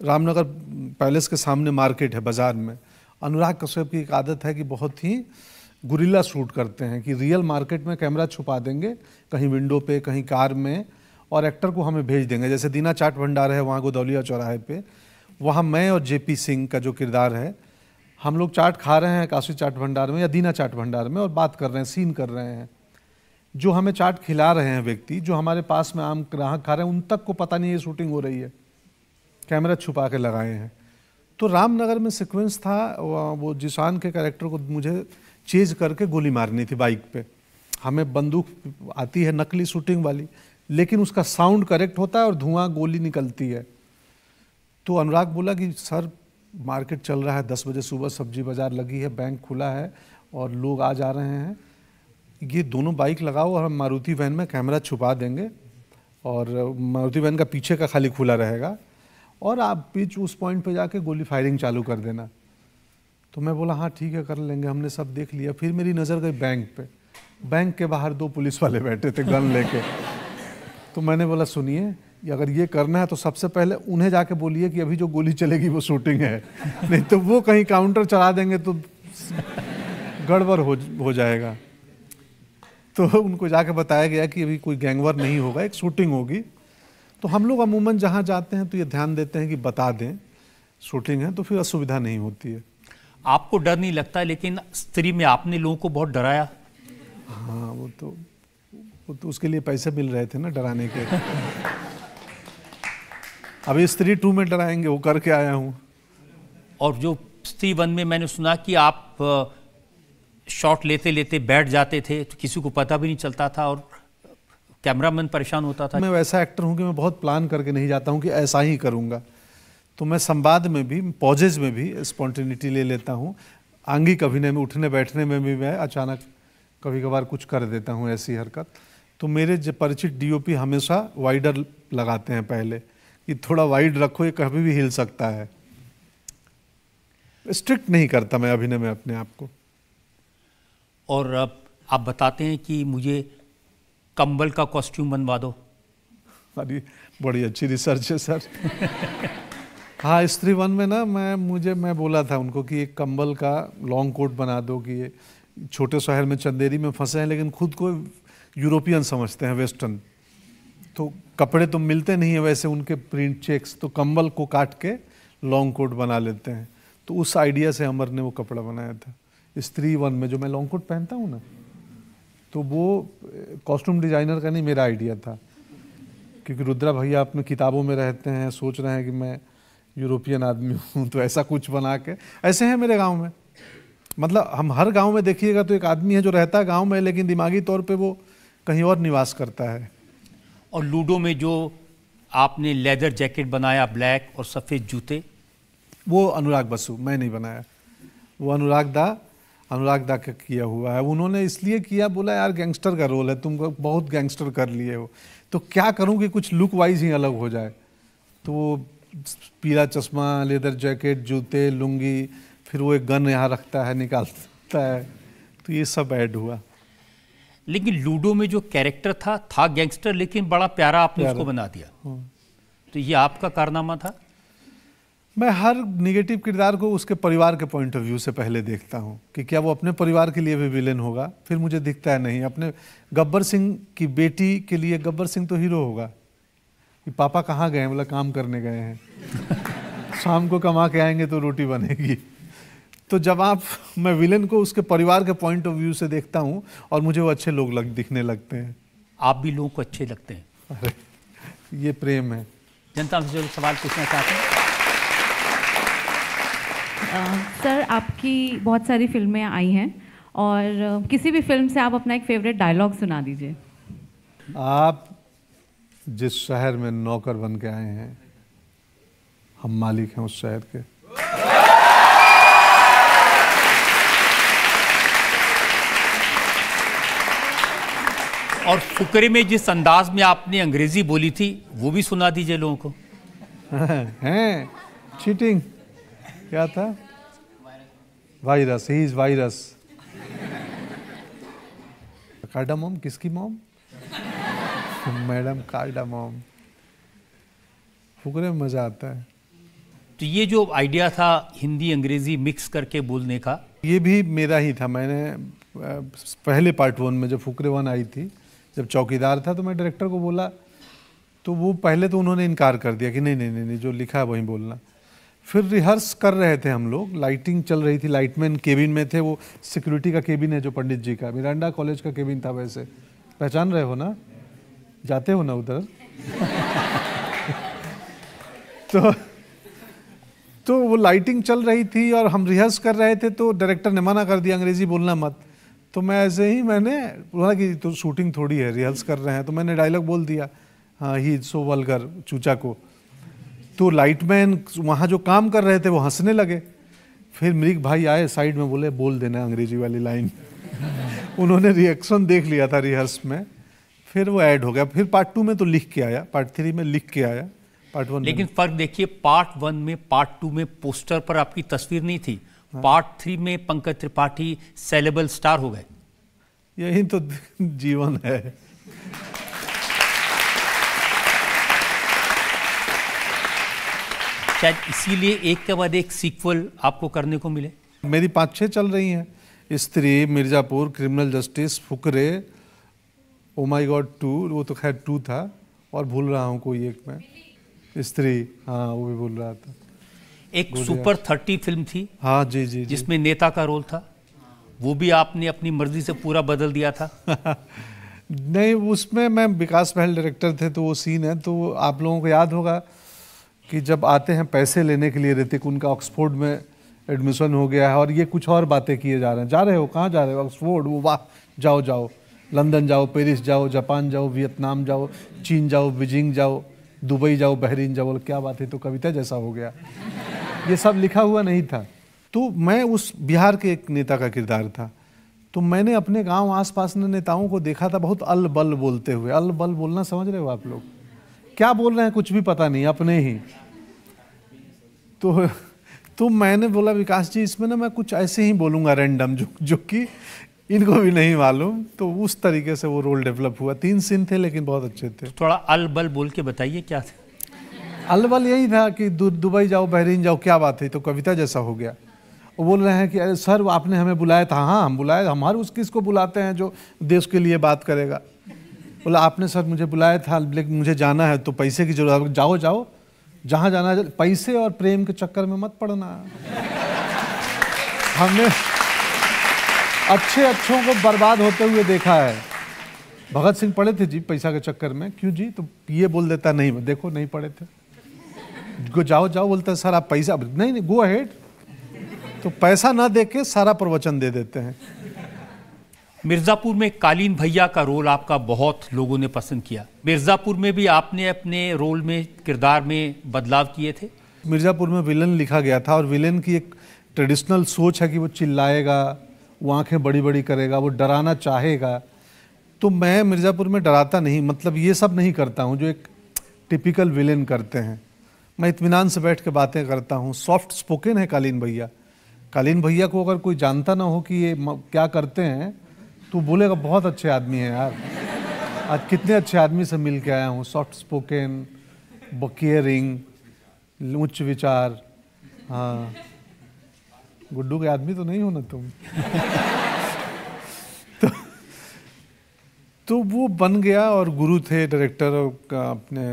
[SPEAKER 9] रामनगर पैलेस के सामने मार्केट है बाज़ार में। अनुराग कश्यप की एक आदत है कि बहुत ही गुरिल्ला शूट करते हैं कि रियल मार्केट में कैमरा छुपा देंगे, कहीं विंडो पे, कहीं कार में, और एक्टर को हमें भेज देंगे। जैसे दीना चाट भंडार है वहाँ गोदौलिया चौराहे पे। वहाँ मैं और जेपी सिंह का जो किरदार है, हम लोग चाट खा रहे हैं काशी चाट भंडार में या दीना चाट भंडार में और बात कर रहे हैं, सीन कर रहे हैं। जो हमें चाट खिला रहे हैं व्यक्ति, जो हमारे पास में आम ग्राहक खा रहे हैं, उन तक को पता नहीं ये शूटिंग हो रही है। कैमरा छुपा के लगाए हैं। तो रामनगर में सीक्वेंस था, वो जिशान के कैरेक्टर को मुझे चेज करके गोली मारनी थी बाइक पे। हमें बंदूक आती है, नकली शूटिंग वाली, लेकिन उसका साउंड करेक्ट होता है और धुआँ गोली निकलती है। तो अनुराग बोला कि, सर, मार्केट चल रहा है, दस बजे सुबह सब्ज़ी बाज़ार लगी है, बैंक खुला है और लोग आ जा रहे हैं। ये दोनों बाइक लगाओ और हम मारुति वैन में कैमरा छुपा देंगे और मारुति वैन का पीछे का खाली खुला रहेगा और आप बीच उस पॉइंट पे जाके गोली फायरिंग चालू कर देना। तो मैं बोला हाँ ठीक है, कर लेंगे, हमने सब देख लिया। फिर मेरी नज़र गई बैंक पे। बैंक के बाहर दो पुलिस वाले बैठे थे गन लेके। तो मैंने बोला, सुनिए अगर ये करना है तो सबसे पहले उन्हें जाके बोलिए कि अभी जो गोली चलेगी वो शूटिंग है। नहीं तो वो कहीं काउंटर चला देंगे तो गड़बड़ हो हो जाएगा। तो उनको जाके बताया गया कि अभी कोई गैंगवर नहीं होगा, एक शूटिंग होगी। तो हम लोग अमूमन जहाँ जाते हैं तो ये ध्यान देते हैं कि बता दें, शूटिंग है तो फिर असुविधा नहीं होती है।
[SPEAKER 13] आपको डर नहीं लगता लेकिन स्त्री में आपने लोगों को बहुत डराया?
[SPEAKER 9] हाँ वो तो वो तो उसके लिए पैसे मिल रहे थे ना डराने के। अभी स्त्री टू में डराएँगे वो करके आया हूँ।
[SPEAKER 13] और जो स्त्री वन में मैंने सुना कि आप शॉट लेते लेते बैठ जाते थे तो किसी को पता भी नहीं चलता था और कैमरामैन परेशान होता था।
[SPEAKER 9] मैं वैसा एक्टर हूँ कि मैं बहुत प्लान करके नहीं जाता हूँ कि ऐसा ही करूँगा। तो मैं संवाद में भी पॉजेज में भी स्पॉन्टेनिटी ले लेता हूँ। आंगिक अभिनय में उठने बैठने में भी मैं अचानक कभी कभार कुछ कर देता हूँ ऐसी हरकत। तो मेरे जो परिचित डीओपी हमेशा वाइडर लगाते हैं पहले कि थोड़ा वाइड रखो ये कभी भी हिल सकता है। स्ट्रिक्ट नहीं करता मैं अभिनय में अपने आप को।
[SPEAKER 13] और अब आप बताते हैं कि मुझे कंबल का कॉस्ट्यूम बनवा दो।
[SPEAKER 9] अरे बड़ी अच्छी रिसर्च है सर। हाँ स्त्री वन में ना मैं, मुझे, मैं बोला था उनको कि एक कंबल का लॉन्ग कोट बना दो कि ये छोटे शहर में चंदेरी में फंसे हैं, लेकिन खुद को यूरोपियन समझते हैं, वेस्टर्न। तो कपड़े तो मिलते नहीं है वैसे उनके प्रिंट चेक्स तो कंबल को काट के लॉन्ग कोट बना लेते हैं। तो उस आइडिया से अमर ने वो कपड़ा बनाया था। स्त्री वन में जो मैं लॉन्ग कोट पहनता हूँ ना तो वो कॉस्ट्यूम डिज़ाइनर का नहीं मेरा आइडिया था। क्योंकि रुद्रा भैया अपने किताबों में रहते हैं, सोच रहे हैं कि मैं यूरोपियन आदमी हूँ तो ऐसा कुछ बना के। ऐसे हैं मेरे गाँव में। मतलब हम हर गाँव में देखिएगा तो एक आदमी है जो रहता है गाँव में लेकिन दिमागी तौर पे वो कहीं और निवास करता है।
[SPEAKER 13] और लूडो में जो आपने लेदर जैकेट बनाया ब्लैक और सफ़ेद जूते?
[SPEAKER 9] वो अनुराग बसु मैं नहीं बनाया। वो अनुराग दा अनुराग दा का किया हुआ है। उन्होंने इसलिए किया बोला यार गैंगस्टर का रोल है तुम बहुत गैंगस्टर कर लिए हो। तो क्या करूँ कि कुछ लुक वाइज ही अलग हो जाए? तो वो पीला चश्मा लेदर जैकेट जूते लुंगी फिर वो एक गन यहाँ रखता है निकालता है। तो ये सब ऐड हुआ।
[SPEAKER 13] लेकिन लूडो में जो कैरेक्टर था था गैंगस्टर लेकिन बड़ा प्यारा आपने
[SPEAKER 9] प्यारा।
[SPEAKER 13] उसको बना दिया।
[SPEAKER 9] हाँ।
[SPEAKER 13] तो ये आपका कारनामा था?
[SPEAKER 9] मैं हर निगेटिव किरदार को उसके परिवार के पॉइंट ऑफ़ व्यू से पहले देखता हूँ कि क्या वो अपने परिवार के लिए भी विलेन होगा? फिर मुझे दिखता है नहीं। अपने गब्बर सिंह की बेटी के लिए गब्बर सिंह तो हीरो होगा। कि पापा कहाँ गए हैं? बोला काम करने गए हैं। शाम को कमा के आएँगे तो रोटी बनेगी। तो जब आप मैं विलेन को उसके परिवार के पॉइंट ऑफ़ व्यू से देखता हूँ और मुझे वो अच्छे लोग लग दिखने लगते हैं।
[SPEAKER 13] आप भी लोगों को अच्छे लगते हैं।
[SPEAKER 9] अरे ये प्रेम है।
[SPEAKER 13] जनता से जो सवाल पूछना चाहते हैं।
[SPEAKER 18] सर आपकी बहुत सारी फ़िल्में आई हैं और किसी भी फ़िल्म से आप अपना एक फेवरेट डायलॉग सुना दीजिए।
[SPEAKER 9] आप जिस शहर में नौकर बन के आए हैं हम मालिक हैं उस शहर के।
[SPEAKER 13] और फुकरे में जिस अंदाज में आपने अंग्रेज़ी बोली थी वो भी सुना दीजिए लोगों को।
[SPEAKER 9] हैं चीटिंग क्या था? Virus he is virus cardamom किसकी मोम मैडम कार्डामोम फुकरे में मज़ा आता है।
[SPEAKER 13] तो ये जो आइडिया था हिंदी अंग्रेज़ी मिक्स करके बोलने का?
[SPEAKER 9] ये भी मेरा ही था। मैंने पहले पार्ट वन में जब फुकरे वन आई थी जब चौकीदार था तो मैं डायरेक्टर को बोला तो वो पहले तो उन्होंने इनकार कर दिया कि नहीं नहीं नहीं, नहीं जो लिखा है वही बोलना। फिर रिहर्स कर रहे थे हम लोग। लाइटिंग चल रही थी लाइटमैन केबिन में थे वो। सिक्योरिटी का केबिन है जो पंडित जी का। मिरांडा कॉलेज का केबिन था वैसे। पहचान रहे हो ना? जाते हो ना उधर? तो तो वो लाइटिंग चल रही थी और हम रिहर्स कर रहे थे तो डायरेक्टर ने मना कर दिया, अंग्रेज़ी बोलना मत। तो मैं ऐसे ही मैंने बोला कि तो शूटिंग थोड़ी है रिहर्स कर रहे हैं। तो मैंने डायलॉग बोल दिया हाँ ही सो वलगर चूचा को। तो लाइटमैन वहाँ जो काम कर रहे थे, वो हंसने लगे। फिर मृग भाई आए साइड में बोले, बोल देना अंग्रेज़ी वाली लाइन उन्होंने रिएक्शन देख लिया था रिहर्स में। फिर वो ऐड हो गया। फिर पार्ट टू में तो लिख के आया पार्ट थ्री में लिख के आया पार्ट वन
[SPEAKER 13] लेकिन फ़र्क देखिए पार्ट वन में पार्ट टू में पोस्टर पर आपकी तस्वीर नहीं थी। पार्ट थ्री में पंकज त्रिपाठी सेलेबल स्टार हो गए।
[SPEAKER 9] यही तो जीवन है।
[SPEAKER 13] शायद इसीलिए एक के बाद एक सीक्वल आपको करने को मिले।
[SPEAKER 9] मेरी पाँच छः चल रही हैं। Stree Mirzapur criminal justice Fukrey oh my god two वो तो खैर टू था और भूल रहा हूँ कोई एक मैं। स्त्री हाँ वो भी भूल रहा था।
[SPEAKER 13] एक सुपर थर्टी फ़िल्म थी।
[SPEAKER 9] हाँ जी जी, जी।
[SPEAKER 13] जिसमें नेता का रोल था। वो भी आपने अपनी मर्ज़ी से पूरा बदल दिया था।
[SPEAKER 9] नहीं उसमें मैं विकास महल डायरेक्टर थे तो वो सीन है तो आप लोगों को याद होगा कि जब आते हैं पैसे लेने के लिए ऋतिक उनका ऑक्सफोर्ड में एडमिशन हो गया है और ये कुछ और बातें किए जा रहे हैं। जा रहे हो? कहाँ जा रहे हो? ऑक्सफोर्ड वो वाह जाओ जाओ। लंदन जाओ, पेरिस जाओ, जापान जाओ, वियतनाम जाओ, चीन जाओ, बीजिंग जाओ, दुबई जाओ, बहरीन जाओ क्या बात है तो कविता जैसा हो गया। ये सब लिखा हुआ नहीं था। तो मैं उस बिहार के एक नेता का किरदार था। तो मैंने अपने गाँव आसपास के नेताओं को देखा था, बहुत अल बल बोलते हुए। अल बल बोलना समझ रहे हो आप लोग? क्या बोल रहे हैं, कुछ भी पता नहीं, अपने ही। तो तो मैंने बोला, विकास जी, इसमें ना मैं कुछ ऐसे ही बोलूँगा रैंडम जो जो कि इनको भी नहीं मालूम। तो उस तरीके से वो रोल डेवलप हुआ। तीन सीन थे लेकिन बहुत अच्छे थे।
[SPEAKER 13] थोड़ा अल बल बोल के बताइए क्या था?
[SPEAKER 9] अलबल यही था कि दुबई जाओ बहरीन जाओ क्या बात है? तो कविता जैसा हो गया। वो बोल रहे हैं कि अरे सर आपने हमें बुलाया था। हाँ हम बुलाए हमारे उस किसको बुलाते हैं जो देश के लिए बात करेगा? बोला आपने सर मुझे बुलाया था लेकिन मुझे जाना है तो पैसे की ज़रूरत जाओ जाओ। जहाँ जाना पैसे और प्रेम के चक्कर में मत पड़ना। हमने अच्छे अच्छों को बर्बाद होते हुए देखा है। भगत सिंह पढ़े थे जी पैसा के चक्कर में। क्यों जी? तो ये बोल देता नहीं देखो नहीं पढ़े थे। गो जाओ जाओ बोलते हैं सर आप पैसा नहीं नहीं गो अहेड तो पैसा ना दे के सारा प्रवचन दे देते हैं।
[SPEAKER 13] मिर्ज़ापुर में कालीन भैया का रोल आपका बहुत लोगों ने पसंद किया। मिर्ज़ापुर में भी आपने अपने रोल में किरदार में बदलाव किए थे?
[SPEAKER 9] मिर्ज़ापुर में विलन लिखा गया था और विलन की एक ट्रेडिशनल सोच है कि वो चिल्लाएगा वो आँखें बड़ी बड़ी करेगा, वो डराना चाहेगा। तो मैं मिर्ज़ापुर में डराता नहीं मतलब ये सब नहीं करता हूँ, जो एक टिपिकल विलेन करते हैं। मैं इत्मीनान से बैठ के बातें करता हूँ। सॉफ्ट स्पोकन है कालीन भैया। कालीन भैया को अगर कोई जानता ना हो कि ये क्या करते हैं तो बोलेगा, बहुत अच्छे आदमी हैं यार। आज कितने अच्छे आदमी से मिल के आया हूँ। सॉफ्ट स्पोकन केयरिंग उच्च विचार हाँ। गुड्डू के आदमी तो नहीं हो ना तुम। तो, तो वो बन गया और गुरु थे डायरेक्टर अपने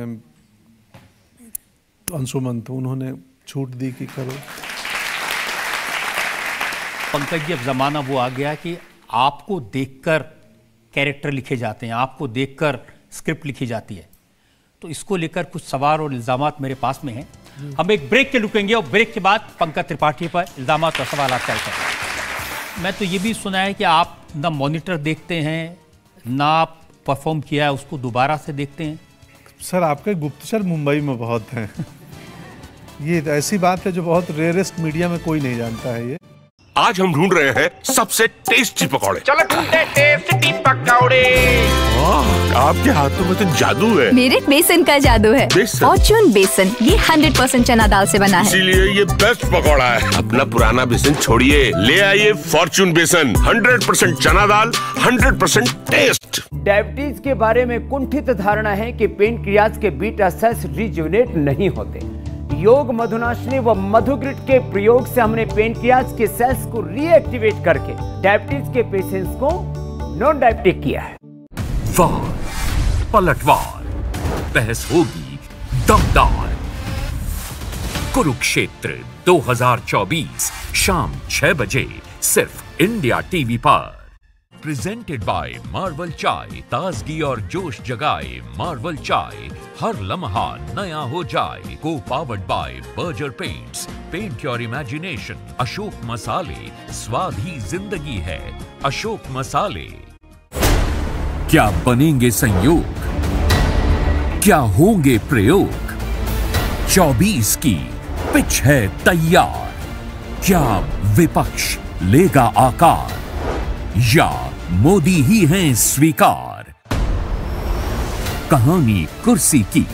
[SPEAKER 9] अंशुमन तो उन्होंने छूट दी कि करो।
[SPEAKER 13] पंकज जी अब ज़माना वो आ गया कि आपको देखकर कैरेक्टर लिखे जाते हैं आपको देखकर स्क्रिप्ट लिखी जाती है। तो इसको लेकर कुछ सवाल और इल्ज़ाम मेरे पास में हैं। हम एक ब्रेक के रुकेंगे और ब्रेक के बाद पंकज त्रिपाठी पर इल्ज़ाम और सवाल तय करेंगे मैं तो ये भी सुना है कि आप ना मॉनिटर देखते हैं, ना आप परफॉर्म किया है, उसको दोबारा से देखते हैं।
[SPEAKER 9] सर, आपके गुप्तचर मुंबई में बहुत हैं। ये ऐसी बात है जो बहुत रेयरेस्ट मीडिया में कोई नहीं जानता है ये।
[SPEAKER 1] आज हम ढूंढ रहे हैं सबसे टेस्टी पकौड़े।
[SPEAKER 19] चलो ढूंढते टेस्टी पकौड़े।
[SPEAKER 1] आपके हाथों में तो जादू है।
[SPEAKER 20] मेरे बेसन का जादू है। फॉर्चून बेसन ये हंड्रेड परसेंट चना दाल से बना है।
[SPEAKER 1] इसीलिए ये बेस्ट पकौड़ा है। अपना पुराना बेसन छोड़िए। ले आइए फॉर्चून बेसन 100% चना दाल 100% टेस्ट
[SPEAKER 21] डायबिटीज़ के बारे में कुंठित धारणा है कि पेनक्रियाज के बीटा सेल्स रिजुनेट नहीं होते। योग मधुनाशनी व मधुग्रिट के प्रयोग से हमने पेनक्रियाज के सेल्स को रीएक्टिवेट करके डायबिटीज़ के पेशेंट्स को नॉन डायबिटिक किया है।
[SPEAKER 6] वार पलटवार, बहस होगी, दमदार। कुरुक्षेत्र 2024 शाम 6 बजे, सिर्फ़ इंडिया टीवी पर। प्रेजेंटेड बाय मार्वल चाय ताजगी और जोश जगाए मार्वल चाय हर लम्हा नया हो जाए को powered by Berger paints paint your imagination Ashok मसाले स्वाद ही ज़िंदगी है अशोक मसाले क्या बनेंगे संयोग? क्या होंगे प्रयोग? 24 की पिच है तैयार। क्या विपक्ष लेगा आकार? या मोदी ही हैं स्वीकार। कहानी कुर्सी की।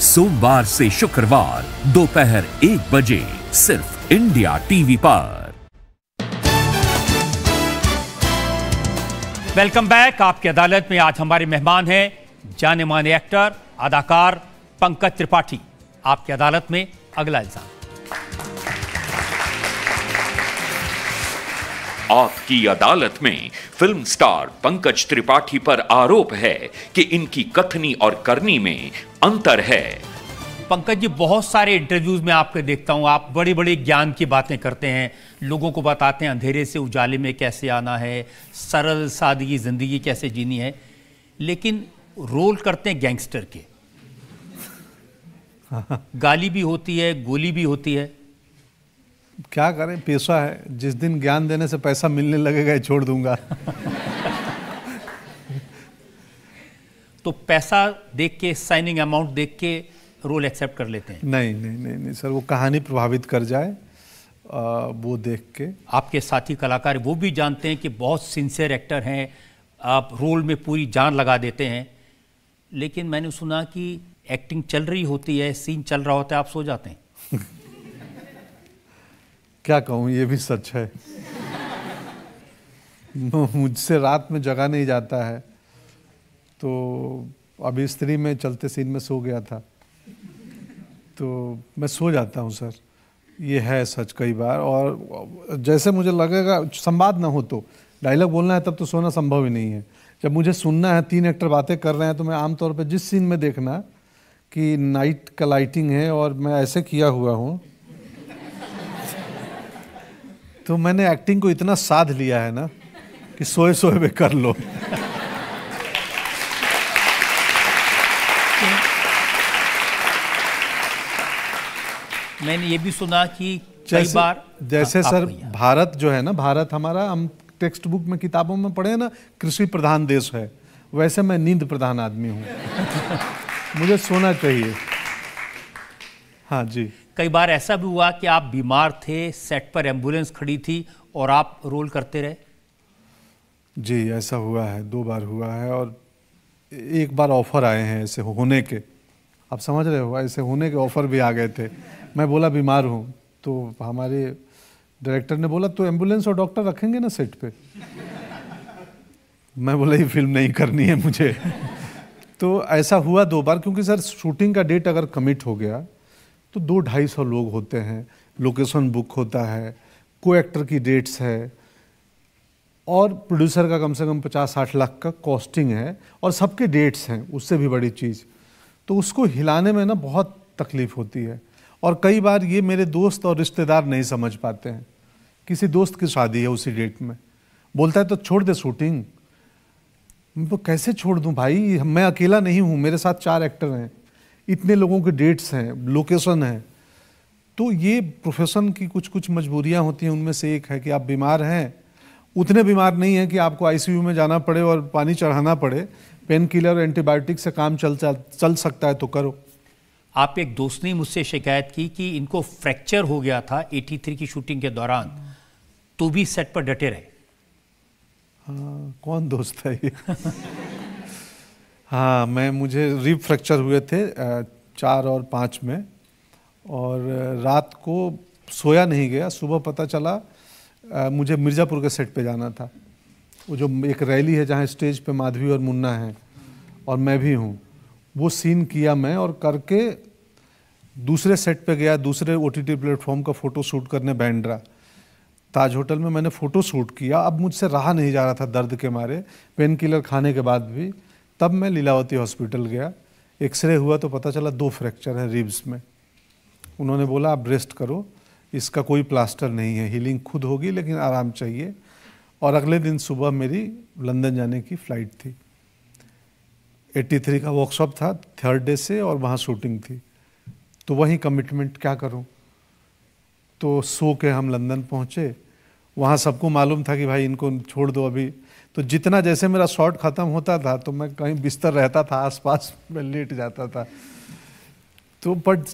[SPEAKER 6] सोमवार से शुक्रवार, दोपहर एक बजे, सिर्फ़ इंडिया टीवी पर।
[SPEAKER 13] Welcome back. आपकी अदालत में आज हमारे मेहमान हैं जाने माने एक्टर, अदाकार पंकज त्रिपाठी। आपकी अदालत में अगला इल्ज़ाम।
[SPEAKER 6] आपकी अदालत में फ़िल्म स्टार पंकज त्रिपाठी पर आरोप है कि इनकी कथनी और करनी में अंतर है।
[SPEAKER 13] पंकज जी बहुत सारे इंटरव्यूज़ में आपके देखता हूँ। आप बड़े बड़े ज्ञान की बातें करते हैं। लोगों को बताते हैं अंधेरे से उजाले में कैसे आना है सरल सादगी ज़िंदगी कैसे जीनी है। लेकिन रोल करते हैं गैंगस्टर के। गाली भी होती है गोली भी होती है।
[SPEAKER 9] क्या करें? पेशा है। जिस दिन ज्ञान देने से पैसा मिलने लगेगा छोड़ दूँगा।
[SPEAKER 13] तो पैसा देख के साइनिंग अमाउंट देख के रोल एक्सेप्ट कर लेते हैं?
[SPEAKER 9] नहीं नहीं नहीं नहीं सर वो कहानी प्रभावित कर जाए आ, वो देख के।
[SPEAKER 13] आपके साथी कलाकार वो भी जानते हैं कि बहुत सिंसियर एक्टर हैं। आप रोल में पूरी जान लगा देते हैं। लेकिन मैंने सुना कि एक्टिंग चल रही होती है सीन चल रहा होता है आप सो जाते हैं।
[SPEAKER 9] क्या कहूँ, ये भी सच है। मुझसे रात में जगा नहीं जाता है। तो अभी स्त्री में चलते सीन में सो गया था। तो मैं सो जाता हूँ, सर। ये है सच कई बार। और जैसे मुझे लगेगा, संवाद ना हो तो। डायलॉग बोलना है, तब तो सोना संभव ही नहीं है। जब मुझे सुनना है, तीन एक्टर बातें कर रहे हैं तो मैं आमतौर पर जिस सीन में देखना कि नाइट का लाइटिंग है और मैं ऐसे किया हुआ हूँ तो मैंने एक्टिंग को इतना साध लिया है ना कि सोए सोए में कर लो।
[SPEAKER 13] मैंने ये भी सुना कि कई बार
[SPEAKER 9] जैसे
[SPEAKER 13] हाँ, आप
[SPEAKER 9] सर भारत जो है ना भारत हमारा हम टेक्स्ट बुक में किताबों में पढ़े ना कृषि प्रधान देश है। वैसे मैं नींद प्रधान आदमी हूँ। मुझे सोना चाहिए। हाँ जी।
[SPEAKER 13] कई बार ऐसा भी हुआ कि आप बीमार थे सेट पर एंबुलेंस खड़ी थी और आप रोल करते रहे?
[SPEAKER 9] जी, ऐसा हुआ है, दो बार हुआ है और एक बार ऑफ़र आए हैं ऐसे होने के। आप समझ रहे हो, ऐसे होने के ऑफ़र भी आ गए थे। मैं बोला, बीमार हूँ। तो हमारे डायरेक्टर ने बोला तो एंबुलेंस और डॉक्टर रखेंगे ना सेट पे? मैं बोला, ये फ़िल्म नहीं करनी है मुझे। तो ऐसा हुआ दो बार, क्योंकि सर शूटिंग का डेट अगर कमिट हो गया तो दो ढाई सौ लोग होते हैं लोकेशन बुक होता है को एक्टर की डेट्स है, और प्रोड्यूसर का कम से कम पचास साठ लाख का कॉस्टिंग है, और सबके डेट्स हैं, उससे भी बड़ी चीज़। तो उसको हिलाने में ना बहुत तकलीफ़ होती है, और कई बार ये मेरे दोस्त और रिश्तेदार नहीं समझ पाते हैं। किसी दोस्त की शादी है उसी डेट में। बोलता है तो छोड़ दे शूटिंग तो कैसे छोड़ दूँ भाई? मैं अकेला नहीं हूँ, मेरे साथ चार एक्टर हैं। इतने लोगों के डेट्स हैं लोकेशन है तो ये प्रोफेशन की कुछ कुछ मजबूरियाँ होती हैं उनमें से एक है कि आप बीमार हैं उतने बीमार नहीं हैं कि आपको आईसीयू में जाना पड़े और पानी चढ़ाना पड़े पेन किलर एंटीबायोटिक से काम चल चल, सकता है तो करो।
[SPEAKER 13] आप एक दोस्त ने मुझसे शिकायत की कि इनको फ्रैक्चर हो गया था 83 की शूटिंग के दौरान तो भी सेट पर डटे रहे।
[SPEAKER 9] हाँ कौन दोस्त है ये? हाँ मैं, मुझे रिब फ्रैक्चर हुए थे चार और पाँच में और रात को सोया नहीं गया। सुबह पता चला मुझे मिर्ज़ापुर के सेट पे जाना था। वो जो एक रैली है जहाँ स्टेज पे माधवी और मुन्ना है और मैं भी हूँ, वो सीन किया मैं और करके दूसरे सेट पे गया, दूसरे ओ टी प्लेटफॉर्म का फ़ोटो शूट करने बैंड्रा ताज होटल में मैंने फ़ोटो शूट किया। अब मुझसे रहा नहीं जा रहा था दर्द के मारे पेन किलर खाने के बाद भी। तब मैं लीलावती हॉस्पिटल गया। एक्सरे हुआ तो पता चला दो फ्रैक्चर है रिब्स में। उन्होंने बोला, आप रेस्ट करो, इसका कोई प्लास्टर नहीं है, हीलिंग खुद होगी, लेकिन आराम चाहिए। और अगले दिन सुबह मेरी लंदन जाने की फ़्लाइट थी। 83 का वर्कशॉप था, थर्ड डे से, और वहाँ शूटिंग थी। तो वही कमिटमेंट क्या करूँ? तो सो के हम लंदन पहुँचे। वहाँ सबको मालूम था कि भाई इनको छोड़ दो अभी। तो जितना जैसे मेरा शॉट ख़त्म होता था तो मैं कहीं बिस्तर रहता था आसपास में लेट जाता था। तो बट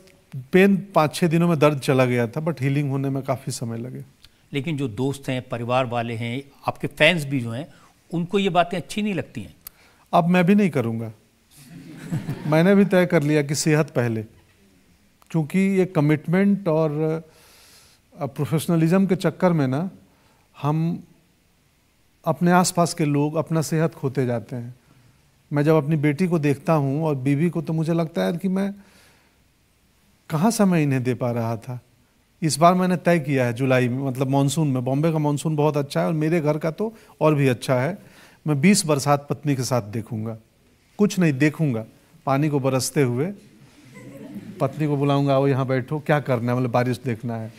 [SPEAKER 9] पेन पाँच छः दिनों में दर्द चला गया था बट हीलिंग होने में काफ़ी समय लगे।
[SPEAKER 13] लेकिन जो दोस्त हैं परिवार वाले हैं आपके फैंस भी जो हैं उनको ये बातें अच्छी नहीं लगती हैं?
[SPEAKER 9] अब मैं भी नहीं करूँगा। मैंने भी तय कर लिया कि सेहत पहले क्योंकि ये कमिटमेंट और प्रोफेशनलिज्म के चक्कर में ना हम अपने आसपास के लोग अपना सेहत खोते जाते हैं। मैं जब अपनी बेटी को देखता हूँ और बीवी को तो मुझे लगता है कि मैं कहाँ समय इन्हें दे पा रहा था? इस बार मैंने तय किया है जुलाई में मतलब मानसून में। बॉम्बे का मानसून बहुत अच्छा है और मेरे घर का तो और भी अच्छा है। मैं 20 बरसात पत्नी के साथ देखूँगा। कुछ नहीं, देखूँगा। पानी को बरसते हुए पत्नी को बुलाऊँगा, आओ यहाँ बैठो, क्या करना है? मतलब बारिश देखना है।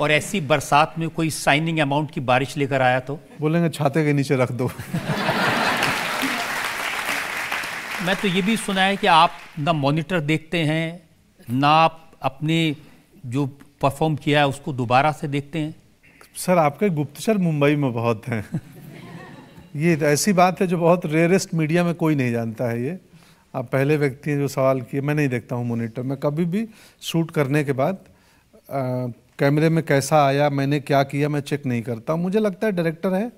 [SPEAKER 13] और ऐसी बरसात में कोई साइनिंग अमाउंट की बारिश लेकर आया तो?
[SPEAKER 9] बोलेंगे छाते के नीचे रख दो।
[SPEAKER 13] मैं तो ये भी सुना है कि आप ना मॉनिटर देखते हैं ना आप अपने जो परफॉर्म किया है उसको दोबारा से देखते हैं।
[SPEAKER 9] सर आपके गुप्तचर मुंबई में बहुत हैं। ये ऐसी बात है जो बहुत रेयरेस्ट मीडिया में कोई नहीं जानता है ये। आप पहले व्यक्ति हैं जो सवाल किए मैं नहीं देखता हूँ मोनीटर मैं कभी भी शूट करने के बाद कैमरे में कैसा आया मैंने क्या किया मैं चेक नहीं करता मुझे लगता है डायरेक्टर है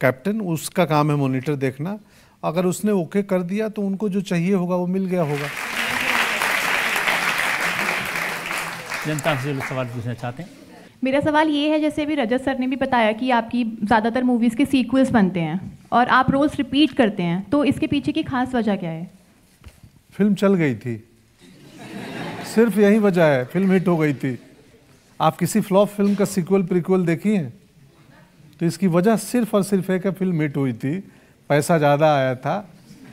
[SPEAKER 9] कैप्टन उसका काम है मोनीटर देखना। अगर उसने ओके कर दिया तो उनको जो चाहिए होगा वो मिल गया होगा।
[SPEAKER 13] जनता से सवाल पूछना चाहते हैं।
[SPEAKER 18] मेरा सवाल ये है जैसे अभी रजत सर ने भी बताया कि आपकी ज़्यादातर मूवीज़ के सीक्वल्स बनते हैं और आप रोज़ रिपीट करते हैं तो इसके पीछे की खास वजह क्या है?
[SPEAKER 9] फ़िल्म चल गई थी। सिर्फ़ यही वजह है फ़िल्म हिट हो गई थी। आप किसी फ्लॉप फ़िल्म का सिक्वल प्रिक्वल देखी हैं? तो इसकी वजह सिर्फ़ और सिर्फ़ एक फ़िल्म हिट हुई थी पैसा ज़्यादा आया था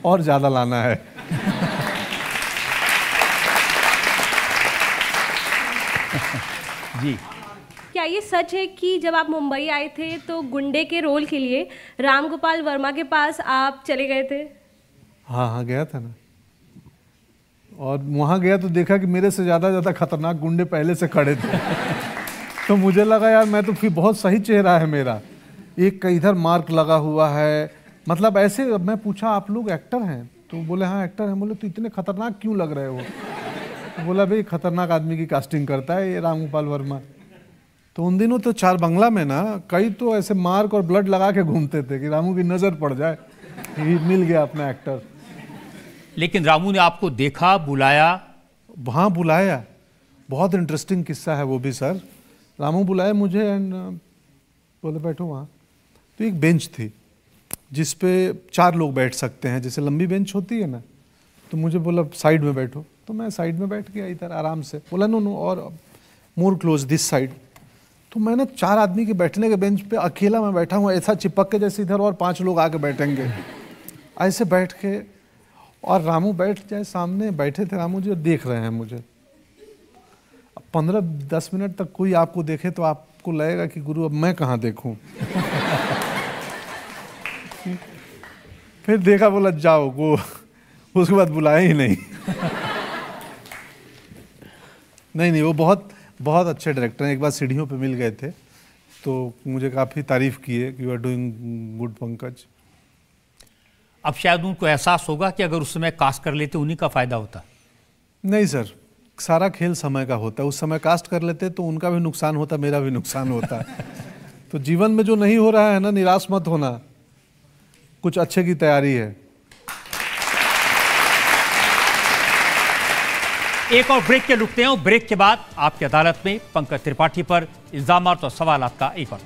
[SPEAKER 9] और ज़्यादा लाना है।
[SPEAKER 13] जी।
[SPEAKER 22] क्या ये सच है कि जब आप मुंबई आए थे तो गुंडे के रोल के लिए राम गोपाल वर्मा के पास आप चले गए थे?
[SPEAKER 9] हाँ हाँ गया था ना। और वहाँ गया तो देखा कि मेरे से ज़्यादा ज़्यादा खतरनाक गुंडे पहले से खड़े थे। तो मुझे लगा, यार, मैं तो फिर बहुत सही चेहरा है मेरा। एक का, इधर मार्क लगा हुआ है। मतलब ऐसे मैं पूछा, आप लोग एक्टर हैं? तो बोले हाँ एक्टर हैं। बोले तो इतने खतरनाक क्यों लग रहे हो? तो बोला, भाई, खतरनाक आदमी की कास्टिंग करता है ये रामगोपाल वर्मा। तो उन दिनों तो चार बंगला में ना, कई तो ऐसे मार्क और ब्लड लगा के घूमते थे कि रामू की नज़र पड़ जाए। मिल गया अपना एक्टर।
[SPEAKER 13] लेकिन रामू ने आपको देखा, बुलाया?
[SPEAKER 9] वहाँ बुलाया। बहुत इंटरेस्टिंग किस्सा है वो भी सर रामू बुलाया मुझे एंड बोले, बैठो वहाँ। तो एक बेंच थी, जिस पे चार लोग बैठ सकते हैं। जैसे लंबी बेंच होती है ना तो मुझे बोला, साइड में बैठो। तो मैं साइड में बैठ गया इधर आराम से। बोला, नो नो, और मोर क्लोज दिस साइड तो मैंने चार आदमी के बैठने के बेंच पे अकेला मैं बैठा हूँ, ऐसा चिपक के जैसे इधर और पाँच लोग आके बैठेंगे। ऐसे बैठ के और रामू बैठ जाए सामने, बैठे थे रामू जी और देख रहे हैं मुझे। पंद्रह, दस मिनट तक कोई आपको देखे तो आपको लगेगा कि गुरु, अब मैं कहाँ देखूँ? फिर देखा बोला, जाओ, वो, उसके बाद बुलाया ही नहीं। नहीं नहीं, वो बहुत बहुत अच्छे डायरेक्टर हैं। एक बार सीढ़ियों पे मिल गए थे तो मुझे काफ़ी तारीफ़ किए कि you are doing good Pankaj
[SPEAKER 13] अब शायद उनको एहसास होगा कि अगर उस समय कास्ट कर लेते उन्हीं का फ़ायदा होता।
[SPEAKER 9] नहीं सर सारा खेल समय का होता है। उस समय कास्ट कर लेते तो उनका भी नुकसान होता मेरा भी नुकसान होता। तो जीवन में जो नहीं हो रहा है ना निराश मत होना। कुछ अच्छे की तैयारी है।
[SPEAKER 13] एक और ब्रेक के रुकते हैं और ब्रेक के बाद आपकी अदालत में पंकज त्रिपाठी पर इल्ज़ाम और सवाल का एक और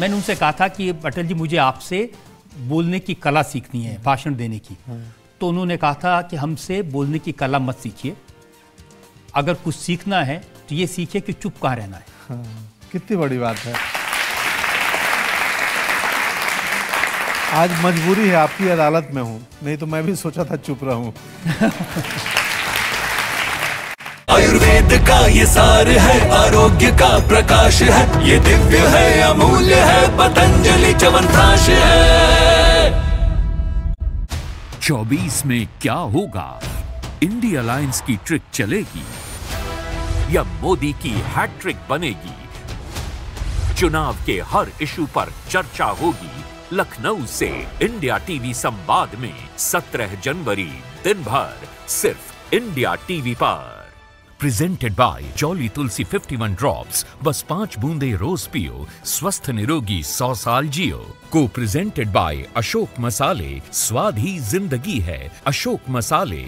[SPEAKER 13] मैंने उनसे कहा था कि अटल जी मुझे आपसे बोलने की कला सीखनी है भाषण देने की। तो उन्होंने कहा था कि हमसे बोलने की कला मत सीखिए। अगर कुछ सीखना है तो ये सीखिए कि चुप कहाँ रहना है।
[SPEAKER 9] हाँ, कितनी बड़ी बात है। आज मजबूरी है आपकी अदालत में हूँ। नहीं तो मैं भी सोचा था चुप रहूँ।
[SPEAKER 23] आयुर्वेद का ये सार है आरोग्य का प्रकाश है। ये दिव्य है अमूल्य है पतंजलि च्यवनप्राश है।
[SPEAKER 6] 24 में क्या होगा? इंडिया अलायंस की ट्रिक चलेगी या मोदी की हैट्रिक बनेगी? चुनाव के हर इशू पर चर्चा होगी लखनऊ से। इंडिया टीवी संवाद में 17 जनवरी दिन भर सिर्फ़ इंडिया टीवी पर। Presented by Jolly Tulsi 51 drops बस पाँच बूंदे रोज पियो, स्वस्थ निरोगी सौ साल जियो। को प्रेजेंटेड बाय अशोक मसाले, स्वाद ही ज़िंदगी है। अशोक मसाले,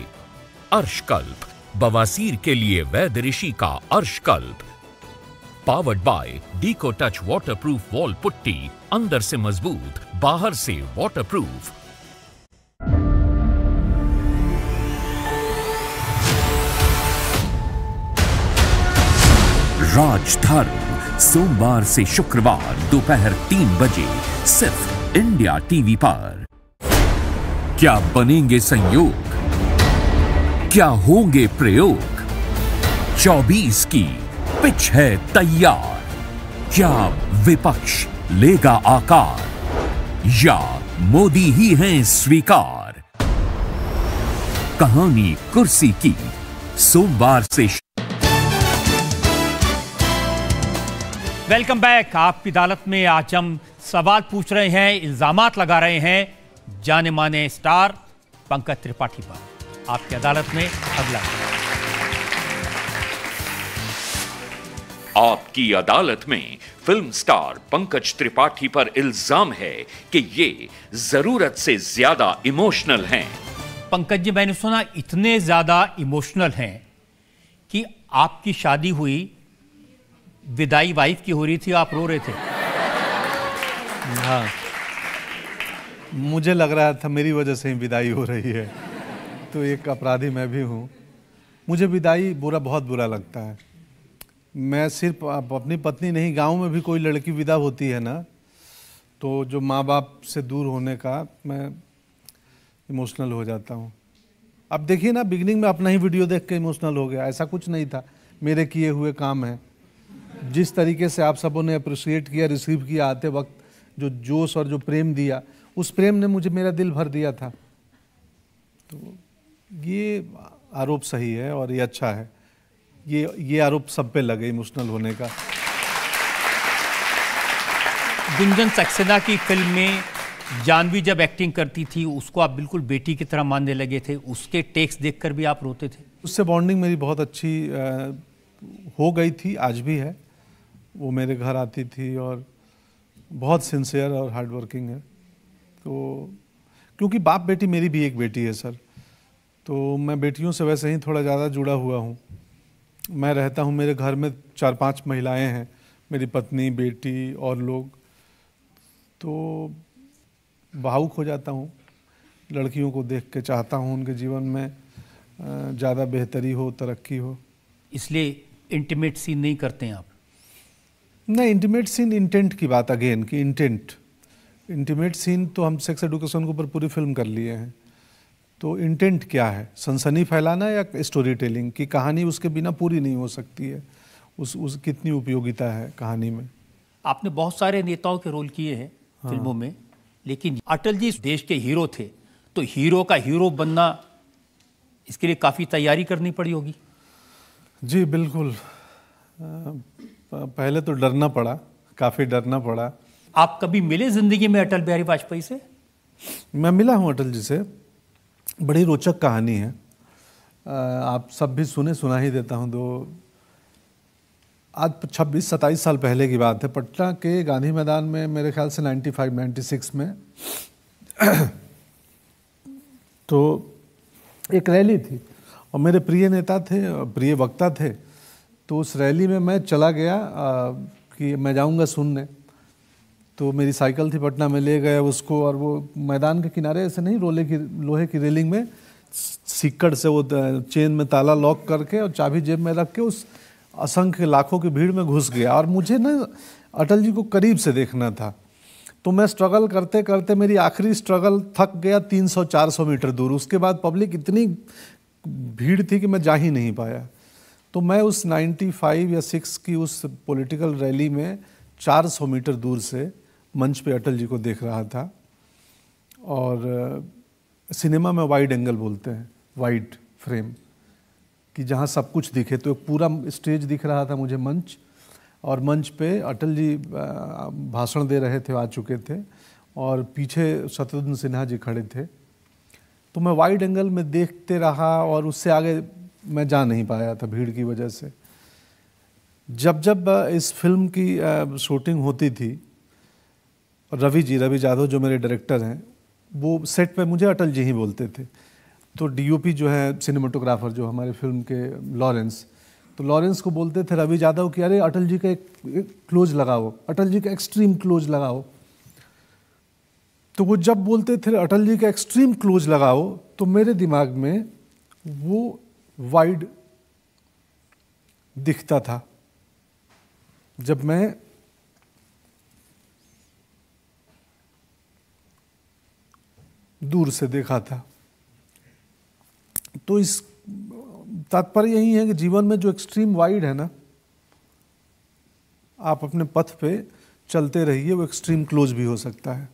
[SPEAKER 6] अर्शकल्प। बवासीर के लिए वैद ऋषि का Arshkalp. Powered by Deco touch waterproof wall putty, अंदर से मज़बूत, बाहर से वाटरप्रूफ राजधर्म सोमवार से शुक्रवार दोपहर तीन बजे सिर्फ़ इंडिया टीवी पर। क्या बनेंगे संयोग? क्या होंगे प्रयोग? 24 की पिच है तैयार। क्या विपक्ष लेगा आकार? या मोदी ही हैं स्वीकार? कहानी कुर्सी की। सोमवार से
[SPEAKER 13] वेलकम बैक। आपकी अदालत में आज हम सवाल पूछ रहे हैं इल्ज़ाम लगा रहे हैं। जाने माने स्टार पंकज त्रिपाठी पर। आपकी अदालत में अगला
[SPEAKER 6] आपकी अदालत में फ़िल्म स्टार पंकज त्रिपाठी पर इल्ज़ाम है कि ये ज़रूरत से ज़्यादा इमोशनल हैं।
[SPEAKER 13] पंकज जी मैंने सुना इतने ज़्यादा इमोशनल हैं कि आपकी शादी हुई विदाई वाइफ की हो रही थी, आप रो रहे थे।
[SPEAKER 9] हाँ। मुझे लग रहा था मेरी वजह से ही विदाई हो रही है। तो एक अपराधी मैं भी हूँ। मुझे विदाई बुरा, बहुत बुरा लगता है। मैं सिर्फ़ अपनी पत्नी नहीं, गाँव में भी कोई लड़की विदा होती है ना तो जो माँ बाप से दूर होने का मैं इमोशनल हो जाता हूँ। अब देखिए ना, बिगनिंग में अपना ही वीडियो देख के इमोशनल हो गया, ऐसा कुछ नहीं था। मेरे किए हुए काम है। जिस तरीके से आप सबों ने अप्रिशिएट किया रिसीव किया आते वक्त जो जोश और जो प्रेम दिया उस प्रेम ने मुझे मेरा दिल भर दिया था। तो ये आरोप सही है और ये अच्छा है। ये ये आरोप सब पे लगे इमोशनल होने का।
[SPEAKER 13] गुंजन सक्सेना की फ़िल्म में जानवी जब एक्टिंग करती थी उसको आप बिल्कुल बेटी की तरह मानने लगे थे। उसके टेक्स देखकर भी आप रोते थे।
[SPEAKER 9] उससे बॉन्डिंग मेरी बहुत अच्छी अ, हो गई थी आज भी है। वो मेरे घर आती थी और बहुत सिंसियर और हार्ड वर्किंग है। तो क्योंकि बाप बेटी मेरी भी एक बेटी है सर तो मैं बेटियों से वैसे ही थोड़ा ज़्यादा जुड़ा हुआ हूँ। मैं रहता हूँ, मेरे घर में चार पाँच महिलाएँ हैं, मेरी पत्नी, बेटी और लोग। तो भावुक हो जाता हूँ, लड़कियों को देख के चाहता हूँ उनके जीवन में ज़्यादा बेहतरी हो, तरक्की हो।
[SPEAKER 13] इसलिए इंटीमेट सीन नहीं करते हैं आप?
[SPEAKER 9] नहीं इंटीमेट सीन इंटेंट की बात अगेन कि इंटेंट इंटीमेट सीन तो हम सेक्स एडुकेशन के ऊपर पूरी फ़िल्म कर लिए हैं। तो इंटेंट क्या है? सनसनी फैलाना या स्टोरी टेलिंग की कहानी उसके बिना पूरी नहीं हो सकती है। उस उस कितनी उपयोगिता है कहानी में?
[SPEAKER 13] आपने बहुत सारे नेताओं के रोल किए हैं
[SPEAKER 9] हाँ।
[SPEAKER 13] फ़िल्मों में लेकिन अटल जी देश के हीरो थे। तो हीरो का हीरो बनना इसके लिए काफ़ी तैयारी करनी पड़ी होगी।
[SPEAKER 9] जी बिल्कुल। पहले तो डरना पड़ा काफ़ी डरना पड़ा।
[SPEAKER 13] आप कभी मिले ज़िंदगी में अटल बिहारी वाजपेयी से?
[SPEAKER 9] मैं मिला हूँ अटल जी से। बड़ी रोचक कहानी है। आप सब भी सुने सुना ही देता हूँ दो। आज छब्बीस सत्ताईस साल पहले की बात है। पटना के गांधी मैदान में मेरे ख्याल से 95 96 में तो एक रैली थी। और मेरे प्रिय नेता थे प्रिय वक्ता थे। तो उस रैली में मैं चला गया अ, कि मैं जाऊँगा सुनने। तो मेरी साइकिल थी पटना में ले गए उसको और वो मैदान के किनारे ऐसे नहीं रोले की लोहे की रेलिंग में सिक्कड़ से वो चेन में ताला लॉक करके और चाबी जेब में रख के उस असंख्य लाखों की भीड़ में घुस गया। और मुझे ना अटल जी को करीब से देखना था। तो मैं स्ट्रगल करते करते मेरी आखिरी स्ट्रगल थक गया 300-400 मीटर दूर। उसके बाद पब्लिक इतनी भीड़ थी कि मैं जा ही नहीं पाया। तो मैं उस 95 या 6 की उस पॉलिटिकल रैली में 400 मीटर दूर से मंच पे अटल जी को देख रहा था। और सिनेमा में वाइड एंगल बोलते हैं वाइड फ्रेम कि जहाँ सब कुछ दिखे। तो एक पूरा स्टेज दिख रहा था मुझे मंच, और मंच पे अटल जी भाषण दे रहे थे, आ चुके थे, और पीछे शत्रुघ्न सिन्हा जी खड़े थे। तो मैं वाइड एंगल में देखते रहा, और उससे आगे मैं जा नहीं पाया था भीड़ की वजह से। जब जब इस फ़िल्म की शूटिंग होती थी रवि जी रवि जाधव जो मेरे डायरेक्टर हैं वो सेट पे मुझे अटल जी ही बोलते थे। तो डीओपी जो है सिनेमाटोग्राफर जो हमारे फ़िल्म के लॉरेंस तो लॉरेंस को बोलते थे रवि जाधव कि अरे अटल जी का एक, एक क्लोज लगाओ अटल जी का एक्सट्रीम क्लोज लगाओ। तो वो जब बोलते थे अटल जी का एक्सट्रीम क्लोज लगाओ तो मेरे दिमाग में वो वाइड दिखता था। जब मैं दूर से देखा था तो इस तात्पर्य यही है कि जीवन में जो एक्सट्रीम वाइड है ना, आप अपने पथ पे चलते रहिए, वो एक्सट्रीम क्लोज भी हो सकता है।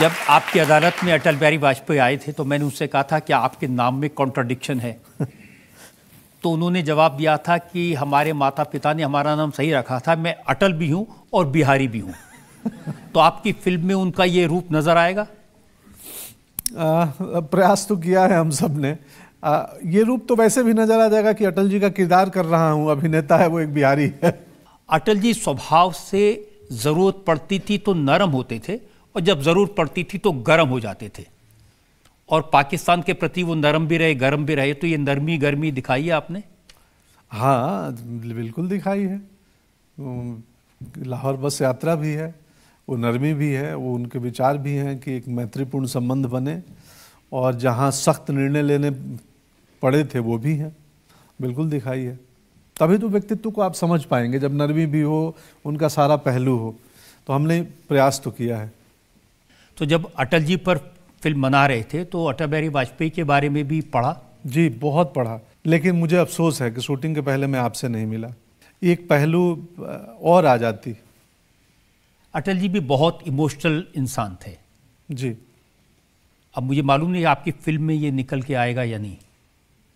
[SPEAKER 13] जब आपकी अदालत में अटल बिहारी वाजपेयी आए थे तो मैंने उनसे कहा था कि आपके नाम में कॉन्ट्रडिक्शन है। तो उन्होंने जवाब दिया था कि हमारे माता पिता ने हमारा नाम सही रखा था मैं अटल भी हूँ और बिहारी भी हूँ। तो आपकी फ़िल्म में उनका ये रूप नज़र आएगा?
[SPEAKER 9] आ, प्रयास तो किया है हम सबने। आ, ये रूप तो वैसे भी नज़र आ जाएगा कि अटल जी का किरदार कर रहा हूँ अभिनेता है वो एक बिहारी है।
[SPEAKER 13] अटल जी स्वभाव से ज़रूरत पड़ती थी तो नरम होते थे और जब ज़रूरत पड़ती थी तो गर्म हो जाते थे। और पाकिस्तान के प्रति वो नरम भी रहे, गर्म भी रहे तो ये नरमी गर्मी दिखाई है आपने?
[SPEAKER 9] हाँ बिल्कुल दिखाई है। लाहौर बस यात्रा भी है, वो नरमी भी है, वो उनके विचार भी हैं कि एक मैत्रीपूर्ण संबंध बने और जहाँ सख्त निर्णय लेने पड़े थे वो भी हैं। बिल्कुल दिखाई है। तभी तो व्यक्तित्व को आप समझ पाएँगे, जब नरमी भी हो, उनका सारा पहलू हो। तो हमने प्रयास तो किया है।
[SPEAKER 13] तो जब अटल जी पर फ़िल्म बना रहे थे तो अटल बिहारी वाजपेयी के बारे में भी पढ़ा?
[SPEAKER 9] जी बहुत पढ़ा। लेकिन मुझे अफसोस है कि शूटिंग के पहले मैं आपसे नहीं मिला। एक पहलू और आ जाती।
[SPEAKER 13] अटल जी भी बहुत इमोशनल इंसान थे।
[SPEAKER 9] जी।
[SPEAKER 13] अब मुझे मालूम नहीं आपकी फ़िल्म में ये निकल के आएगा या नहीं।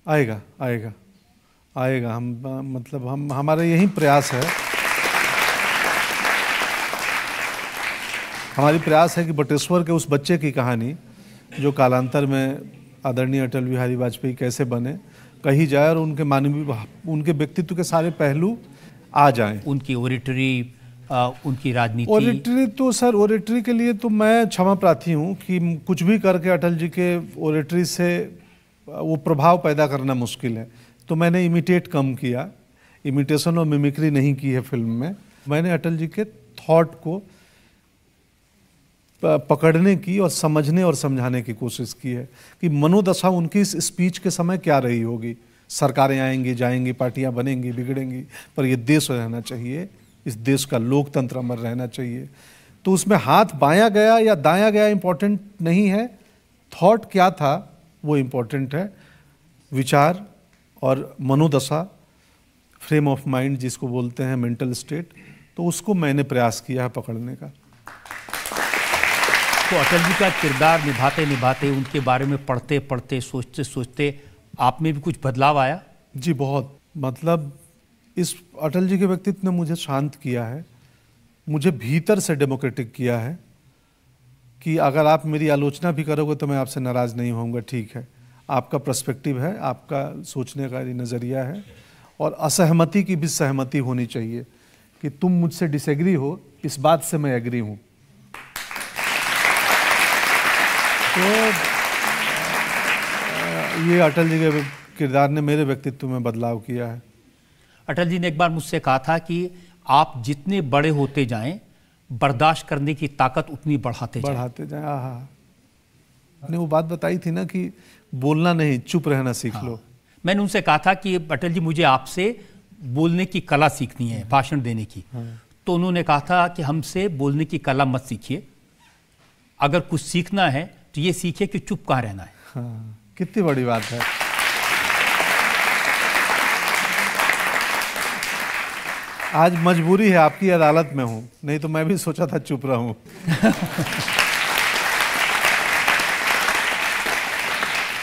[SPEAKER 9] आएगा आएगा आएगा। हम मतलब हम हमारा यही प्रयास है हमारी प्रयास है कि बटेश्वर के उस बच्चे की कहानी जो कालांतर में आदरणीय अटल बिहारी वाजपेयी कैसे बने कही जाए और उनके मानवीय उनके व्यक्तित्व के सारे पहलू आ जाएँ।
[SPEAKER 13] उनकी ओरिटरी उनकी राजनीति।
[SPEAKER 9] ओरेटरी तो सर ओरेटरी के लिए तो मैं क्षमा प्रार्थी हूँ कि कुछ भी करके अटल जी के ओरेटरी से वो प्रभाव पैदा करना मुश्किल है। तो मैंने इमिटेट कम किया। इमिटेशन और मिमिक्री नहीं की है फ़िल्म में। मैंने अटल जी के थॉट को पकड़ने की और समझने और समझाने की कोशिश की है कि मनोदशा उनकी इस स्पीच के समय क्या रही होगी। सरकारें आएँगी, जाएँगी, पार्टियाँ बनेंगी, बिगड़ेंगी, पर ये देश रहना चाहिए, इस देश का लोकतंत्र अमर रहना चाहिए। तो उसमें हाथ बाया गया या दाया गया इंपॉर्टेंट नहीं है। थॉट क्या था, वो इम्पोर्टेंट है। विचार और मनोदशा फ्रेम ऑफ़ माइंड जिसको बोलते हैं मेंटल स्टेट तो उसको मैंने प्रयास किया है पकड़ने का।
[SPEAKER 13] तो अटल जी का किरदार निभाते निभाते, उनके बारे में पढ़ते पढ़ते, सोचते सोचते आप में भी कुछ बदलाव आया?
[SPEAKER 9] जी, बहुत। मतलब इस अटल जी के व्यक्तित्व ने मुझे शांत किया है। मुझे भीतर से डेमोक्रेटिक किया है कि अगर आप मेरी आलोचना भी करोगे तो मैं आपसे नाराज़ नहीं होऊँगा, ठीक है। आपका प्रस्पेक्टिव है, आपका सोचने का नज़रिया है और असहमति की भी सहमति होनी चाहिए कि तुम मुझसे डिसएग्री हो, इस बात से मैं एग्री हूँ। तो ये अटल जी के किरदार ने मेरे व्यक्तित्व में बदलाव किया है।
[SPEAKER 13] अटल जी ने एक बार मुझसे कहा था कि आप जितने बड़े होते जाएँ बर्दाश्त करने की ताकत उतनी बढ़ाते जाएँ।
[SPEAKER 9] बढ़ाते जाए हाँ हाँ आपने वो बात बताई थी ना कि बोलना नहीं चुप रहना सीख हाँ। लो।
[SPEAKER 13] मैंने उनसे कहा था कि अटल जी मुझे आपसे बोलने की कला सीखनी है भाषण देने की। तो उन्होंने कहा था कि हमसे बोलने की कला मत सीखिए। अगर कुछ सीखना है तो ये सीखिए कि चुप कहाँ रहना है।
[SPEAKER 9] हाँ कितनी बड़ी बात है। आज मजबूरी है आपकी अदालत में हूँ नहीं तो मैं भी सोचा था चुप रहूँ।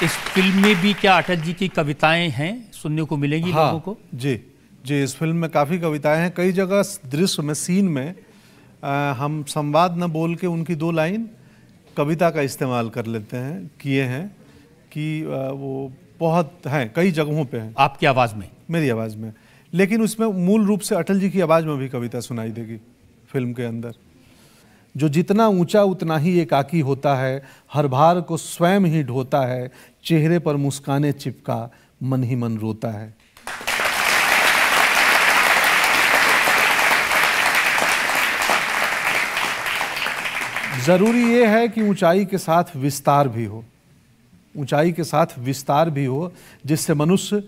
[SPEAKER 13] इस फ़िल्म में भी क्या अटल जी की कविताएँ हैं? सुनने को मिलेंगी लोगों को?
[SPEAKER 9] जी जी इस फ़िल्म में काफ़ी कविताएँ हैं। कई जगह दृश्य में सीन में आ, हम संवाद न बोल के उनकी दो लाइन कविता का इस्तेमाल कर लेते हैं किए हैं कि वो बहुत हैं कई जगहों पे हैं।
[SPEAKER 13] आपकी आवाज़ में?
[SPEAKER 9] मेरी आवाज़ में। लेकिन उसमें मूल रूप से अटल जी की आवाज़ में भी कविता सुनाई देगी फ़िल्म के अंदर। जो जितना ऊँचा उतना ही एकाकी होता है हर भार को स्वयं ही ढोता है चेहरे पर मुस्काने चिपका मन ही मन रोता है। ज़रूरी ये है कि ऊंचाई के साथ विस्तार भी हो। ऊंचाई के साथ विस्तार भी हो, जिससे मनुष्य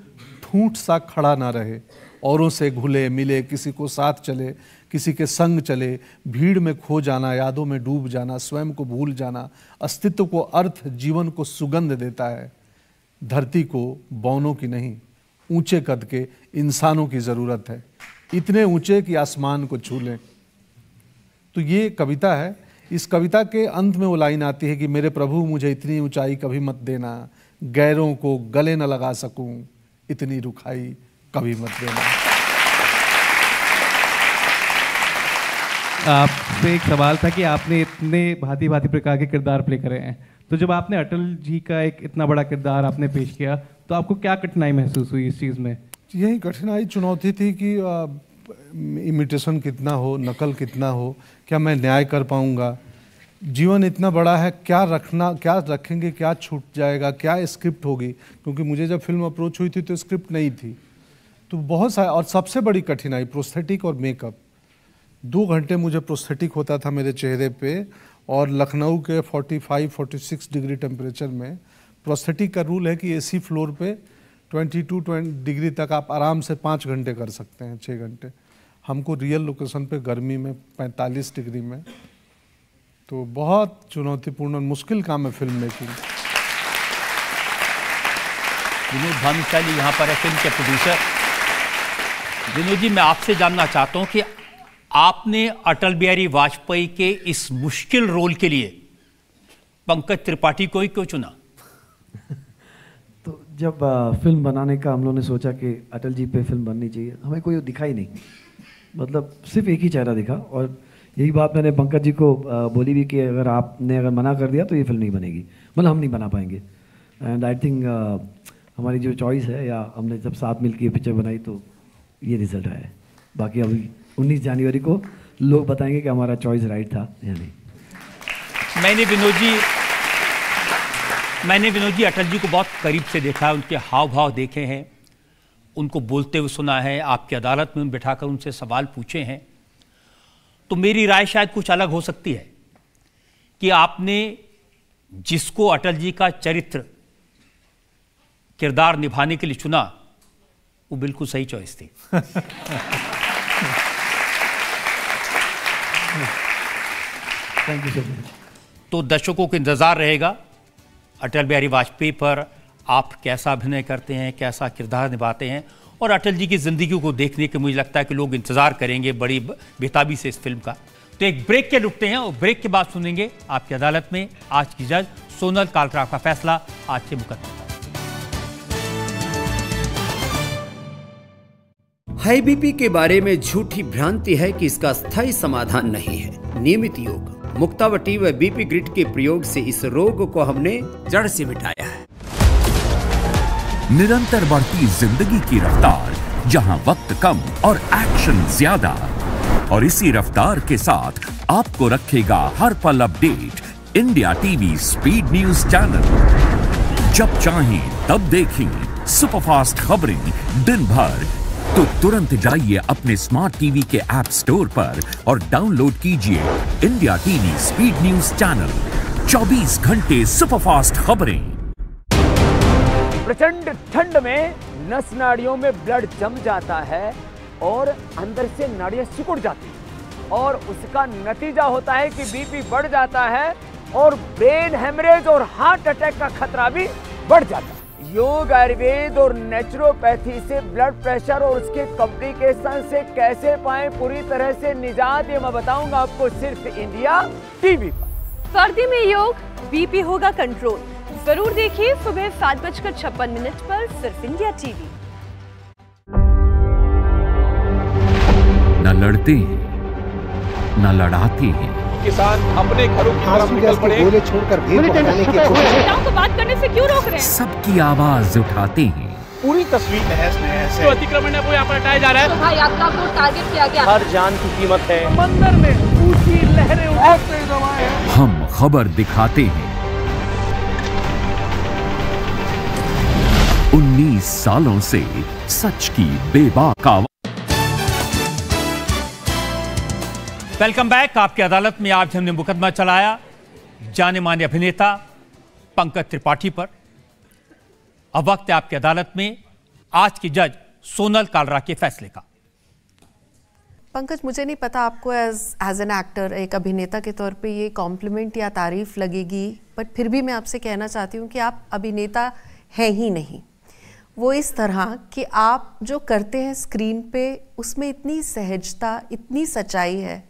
[SPEAKER 9] ठूंठ सा खड़ा ना रहे। औरों से घुले, मिले, किसी को साथ चले, किसी के संग चले, भीड़ में खो जाना, यादों में डूब जाना, स्वयं को भूल जाना, अस्तित्व को, अर्थ, जीवन को सुगंध देता है। धरती को बौनों की नहीं, ऊँचे कद के इंसानों की ज़रूरत है। इतने ऊँचे कि आसमान को छू लें। तो ये कविता है इस कविता के अंत में वो लाइन आती है कि मेरे प्रभु मुझे इतनी ऊंचाई कभी मत देना गैरों को गले न लगा सकूँ इतनी रुखाई कभी मत देना।
[SPEAKER 15] आपसे एक सवाल था कि आपने इतने भांति भांति प्रकार के किरदार प्ले करे हैं। तो जब आपने अटल जी का एक इतना बड़ा किरदार आपने पेश किया तो आपको क्या कठिनाई महसूस हुई इस चीज़ में?
[SPEAKER 9] यही कठिनाई चुनौती थी कि इमिटेशन कितना हो, नकल कितना हो, क्या मैं न्याय कर पाऊँगा? जीवन इतना बड़ा है, क्या रखना, क्या रखेंगे, क्या छूट जाएगा, क्या स्क्रिप्ट होगी? क्योंकि मुझे जब फ़िल्म अप्रोच हुई थी तो स्क्रिप्ट नहीं थी। तो बहुत सारे और सबसे बड़ी कठिनाई प्रोस्थेटिक और मेकअप दो घंटे मुझे प्रोस्थेटिक होता था मेरे चेहरे पे, और लखनऊ के 45 46 डिग्री टेम्परेचर में प्रोस्थेटिक का रूल है कि एसी फ्लोर पे 22 20 डिग्री तक आप आराम से पाँच घंटे कर सकते हैं छः घंटे। हमको रियल लोकेशन पे गर्मी में 45 डिग्री में तो बहुत चुनौतीपूर्ण और मुश्किल काम है फ़िल्म मेकिंग
[SPEAKER 13] विनोद भानुशाली यहाँ पर है फ़िल्म के प्रोड्यूसर विनोद जी मैं आपसे जानना चाहता हूँ कि आपने अटल बिहारी वाजपेयी के इस मुश्किल रोल के लिए पंकज त्रिपाठी को ही क्यों चुना?
[SPEAKER 24] तो जब फ़िल्म बनाने का हम लोगों ने सोचा कि अटल जी पे फ़िल्म बननी चाहिए हमें कोई दिखा ही नहीं। मतलब सिर्फ़ एक ही चेहरा दिखा और यही बात मैंने पंकज जी को बोली भी कि अगर आपने अगर मना कर दिया तो ये फ़िल्म नहीं बनेगी। मतलब हम नहीं बना पाएँगे। एंड आई थिंक हमारी जो चॉइस है या हमने जब साथ मिल के पिक्चर बनाई तो ये रिज़ल्ट आया है। बाकी अभी 19 जनवरी को लोग बताएँगे कि हमारा चॉइस राइट था या नहीं।
[SPEAKER 13] मैंने विनोद जी, मैंने विनोद जी अटल जी को बहुत करीब से देखा है उनके हाव भाव देखे हैं। उनको बोलते हुए सुना है आपकी अदालत में बिठाकर उनसे सवाल पूछे हैं। तो मेरी राय शायद कुछ अलग हो सकती है कि आपने जिसको अटल जी का चरित्र किरदार निभाने के लिए चुना वो बिल्कुल सही चॉइस थी।
[SPEAKER 24] थैंक यू सो मच
[SPEAKER 13] तो दर्शकों को इंतज़ार रहेगा अटल बिहारी वाजपेयी पर आप कैसा अभिनय करते हैं, कैसा किरदार निभाते हैं और अटल जी की ज़िंदगी को देखने के मुझे लगता है कि लोग इंतज़ार करेंगे बड़ी बेताबी से इस फ़िल्म का। तो एक ब्रेक के रुकते हैं और ब्रेक के बाद सुनेंगे आपकी अदालत में आज की जज सोनल कालरा का फैसला। आज के मुकदमे
[SPEAKER 21] हाई बीपी के बारे में झूठी भ्रांति है कि इसका स्थायी समाधान नहीं है। नियमित योग, मुक्तावटी व बीपी ग्रिड के प्रयोग से इस रोग को हमने जड़ से मिटाया है।
[SPEAKER 6] निरंतर बढ़ती ज़िंदगी की रफ्तार, जहाँ वक्त कम और एक्शन ज़्यादा। और इसी रफ्तार के साथ आपको रखेगा हर पल update India TV speed news channel जब चाहें, तब देखें सुपरफास्ट खबरें दिन भर तो तुरंत जाइए अपने स्मार्ट टीवी के ऐप स्टोर पर और डाउनलोड कीजिए India TV speed news channel 24 घंटे सुपरफास्ट खबरें।
[SPEAKER 21] प्रचंड ठंड में नस नाड़ियों में ब्लड जम जाता है और अंदर से नाड़ियाँ सिकुड़ जाती हैं। और उसका नतीजा होता है कि बीपी बढ़ जाता है और ब्रेन हेमरेज और हार्ट अटैक का खतरा भी बढ़ जाता है। योग, आयुर्वेद और नेचुरोपैथी से ब्लड प्रेशर और उसके कॉम्प्लिकेशन से कैसे पाए, पूरी तरह से निजात, ये मैं बताऊँगा आपको सिर्फ़ इंडिया टीवी पर।
[SPEAKER 25] सर्दी में योग बीपी होगा कंट्रोल ज़रूर देखिए सुबह सात बजकर छप्पन मिनट पर सिर्फ़ इंडिया टीवी।
[SPEAKER 6] न लड़ते हैं न लड़ाते हैं।
[SPEAKER 11] किसान अपने घरों की तरफ़ निकल पड़े।
[SPEAKER 26] गोले छोड़कर भीड़ को हटाने की कोशिश।
[SPEAKER 25] नेताओं को बात करने से क्यों रोक रहे हैं?
[SPEAKER 6] सबकी आवाज़ उठाते हैं।
[SPEAKER 11] पूरी तस्वीर तहस नहस है अतिक्रमण है वो यहाँ पर हटाया जा रहा
[SPEAKER 25] तो भाई आपका को टारगेट किया गया।
[SPEAKER 11] हर जान की कीमत है।
[SPEAKER 26] मंदिर में ऊँची लहरें
[SPEAKER 6] हम खबर दिखाते हैं। 19 सालों से सच की बेबाका
[SPEAKER 13] वेलकम बैक आपकी अदालत में आज हमने मुकदमा चलाया। जाने माने अभिनेता पंकज त्रिपाठी पर। अब वक्त है आपकी अदालत में आज की जज सोनल कालरा के फैसले का।
[SPEAKER 3] पंकज मुझे नहीं पता आपको एज एज एन एक्टर एक अभिनेता के तौर पे ये कॉम्प्लीमेंट या तारीफ़ लगेगी बट फिर भी मैं आपसे कहना चाहती हूँ कि आप अभिनेता हैं ही नहीं। वो इस तरह कि आप जो करते हैं स्क्रीन पे उसमें इतनी सहजता इतनी सच्चाई है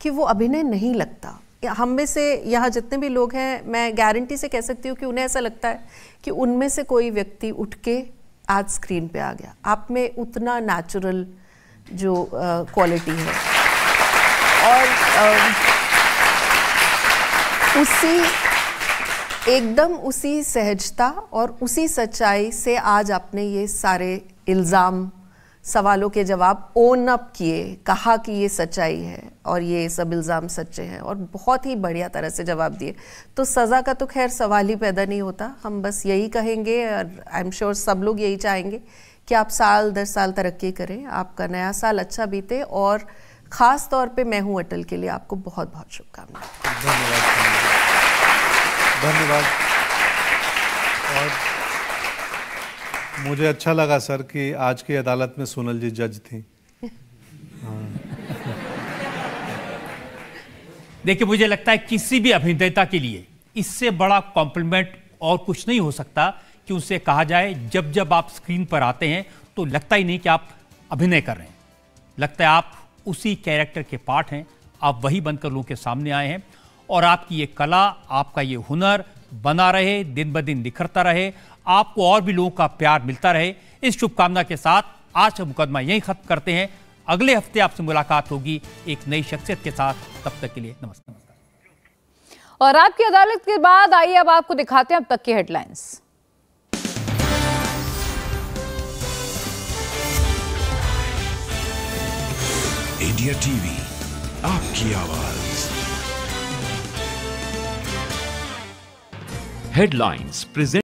[SPEAKER 3] कि वो अभिनय नहीं लगता। हम में से यहाँ जितने भी लोग हैं मैं गारंटी से कह सकती हूँ कि उन्हें ऐसा लगता है कि उनमें से कोई व्यक्ति उठ के आज स्क्रीन पे आ गया। आप में उतना नेचुरल जो क्वालिटी है। और अ, उसी एकदम उसी सहजता और उसी सच्चाई से आज आपने ये सारे इल्ज़ाम, सवालों के जवाब ओन अप किए, कहा कि ये सच्चाई है और ये सब इल्ज़ाम सच्चे हैं और बहुत ही बढ़िया तरह से जवाब दिए। तो सज़ा का तो खैर सवाल ही पैदा नहीं होता, हम बस यही कहेंगे और आई एम श्योर सब लोग यही चाहेंगे कि आप साल दर साल तरक्की करें, आपका नया साल अच्छा बीते और ख़ास तौर पे मैं हूँ अटल के लिए आपको बहुत बहुत शुभकामनाएँ
[SPEAKER 9] धन्यवाद। और मुझे अच्छा लगा सर कि आज की अदालत में सोनल जी जज थी।
[SPEAKER 13] देखिए, मुझे लगता है किसी भी अभिनेता के लिए इससे बड़ा कॉम्प्लीमेंट और कुछ नहीं हो सकता कि उनसे कहा जाए, जब जब आप स्क्रीन पर आते हैं तो लगता ही नहीं कि आप अभिनय कर रहे हैं। लगता है आप उसी कैरेक्टर के पार्ट हैं, आप वही बनकर लोगों के सामने आए हैं। और आपकी ये कला आपका ये हुनर बना रहे दिन ब दिन निखरता रहे आपको और भी लोगों का प्यार मिलता रहे। इस शुभकामना के साथ आज का मुकदमा यहीं खत्म करते हैं। अगले हफ़्ते आपसे मुलाकात होगी एक नई शख्सियत के साथ। तब तक के लिए नमस्कार।
[SPEAKER 25] और आपकी अदालत के बाद आइए अब आपको दिखाते हैं अब तक की हेडलाइंस।
[SPEAKER 1] इंडिया टीवी आपकी आवाज़।
[SPEAKER 6] Headlines present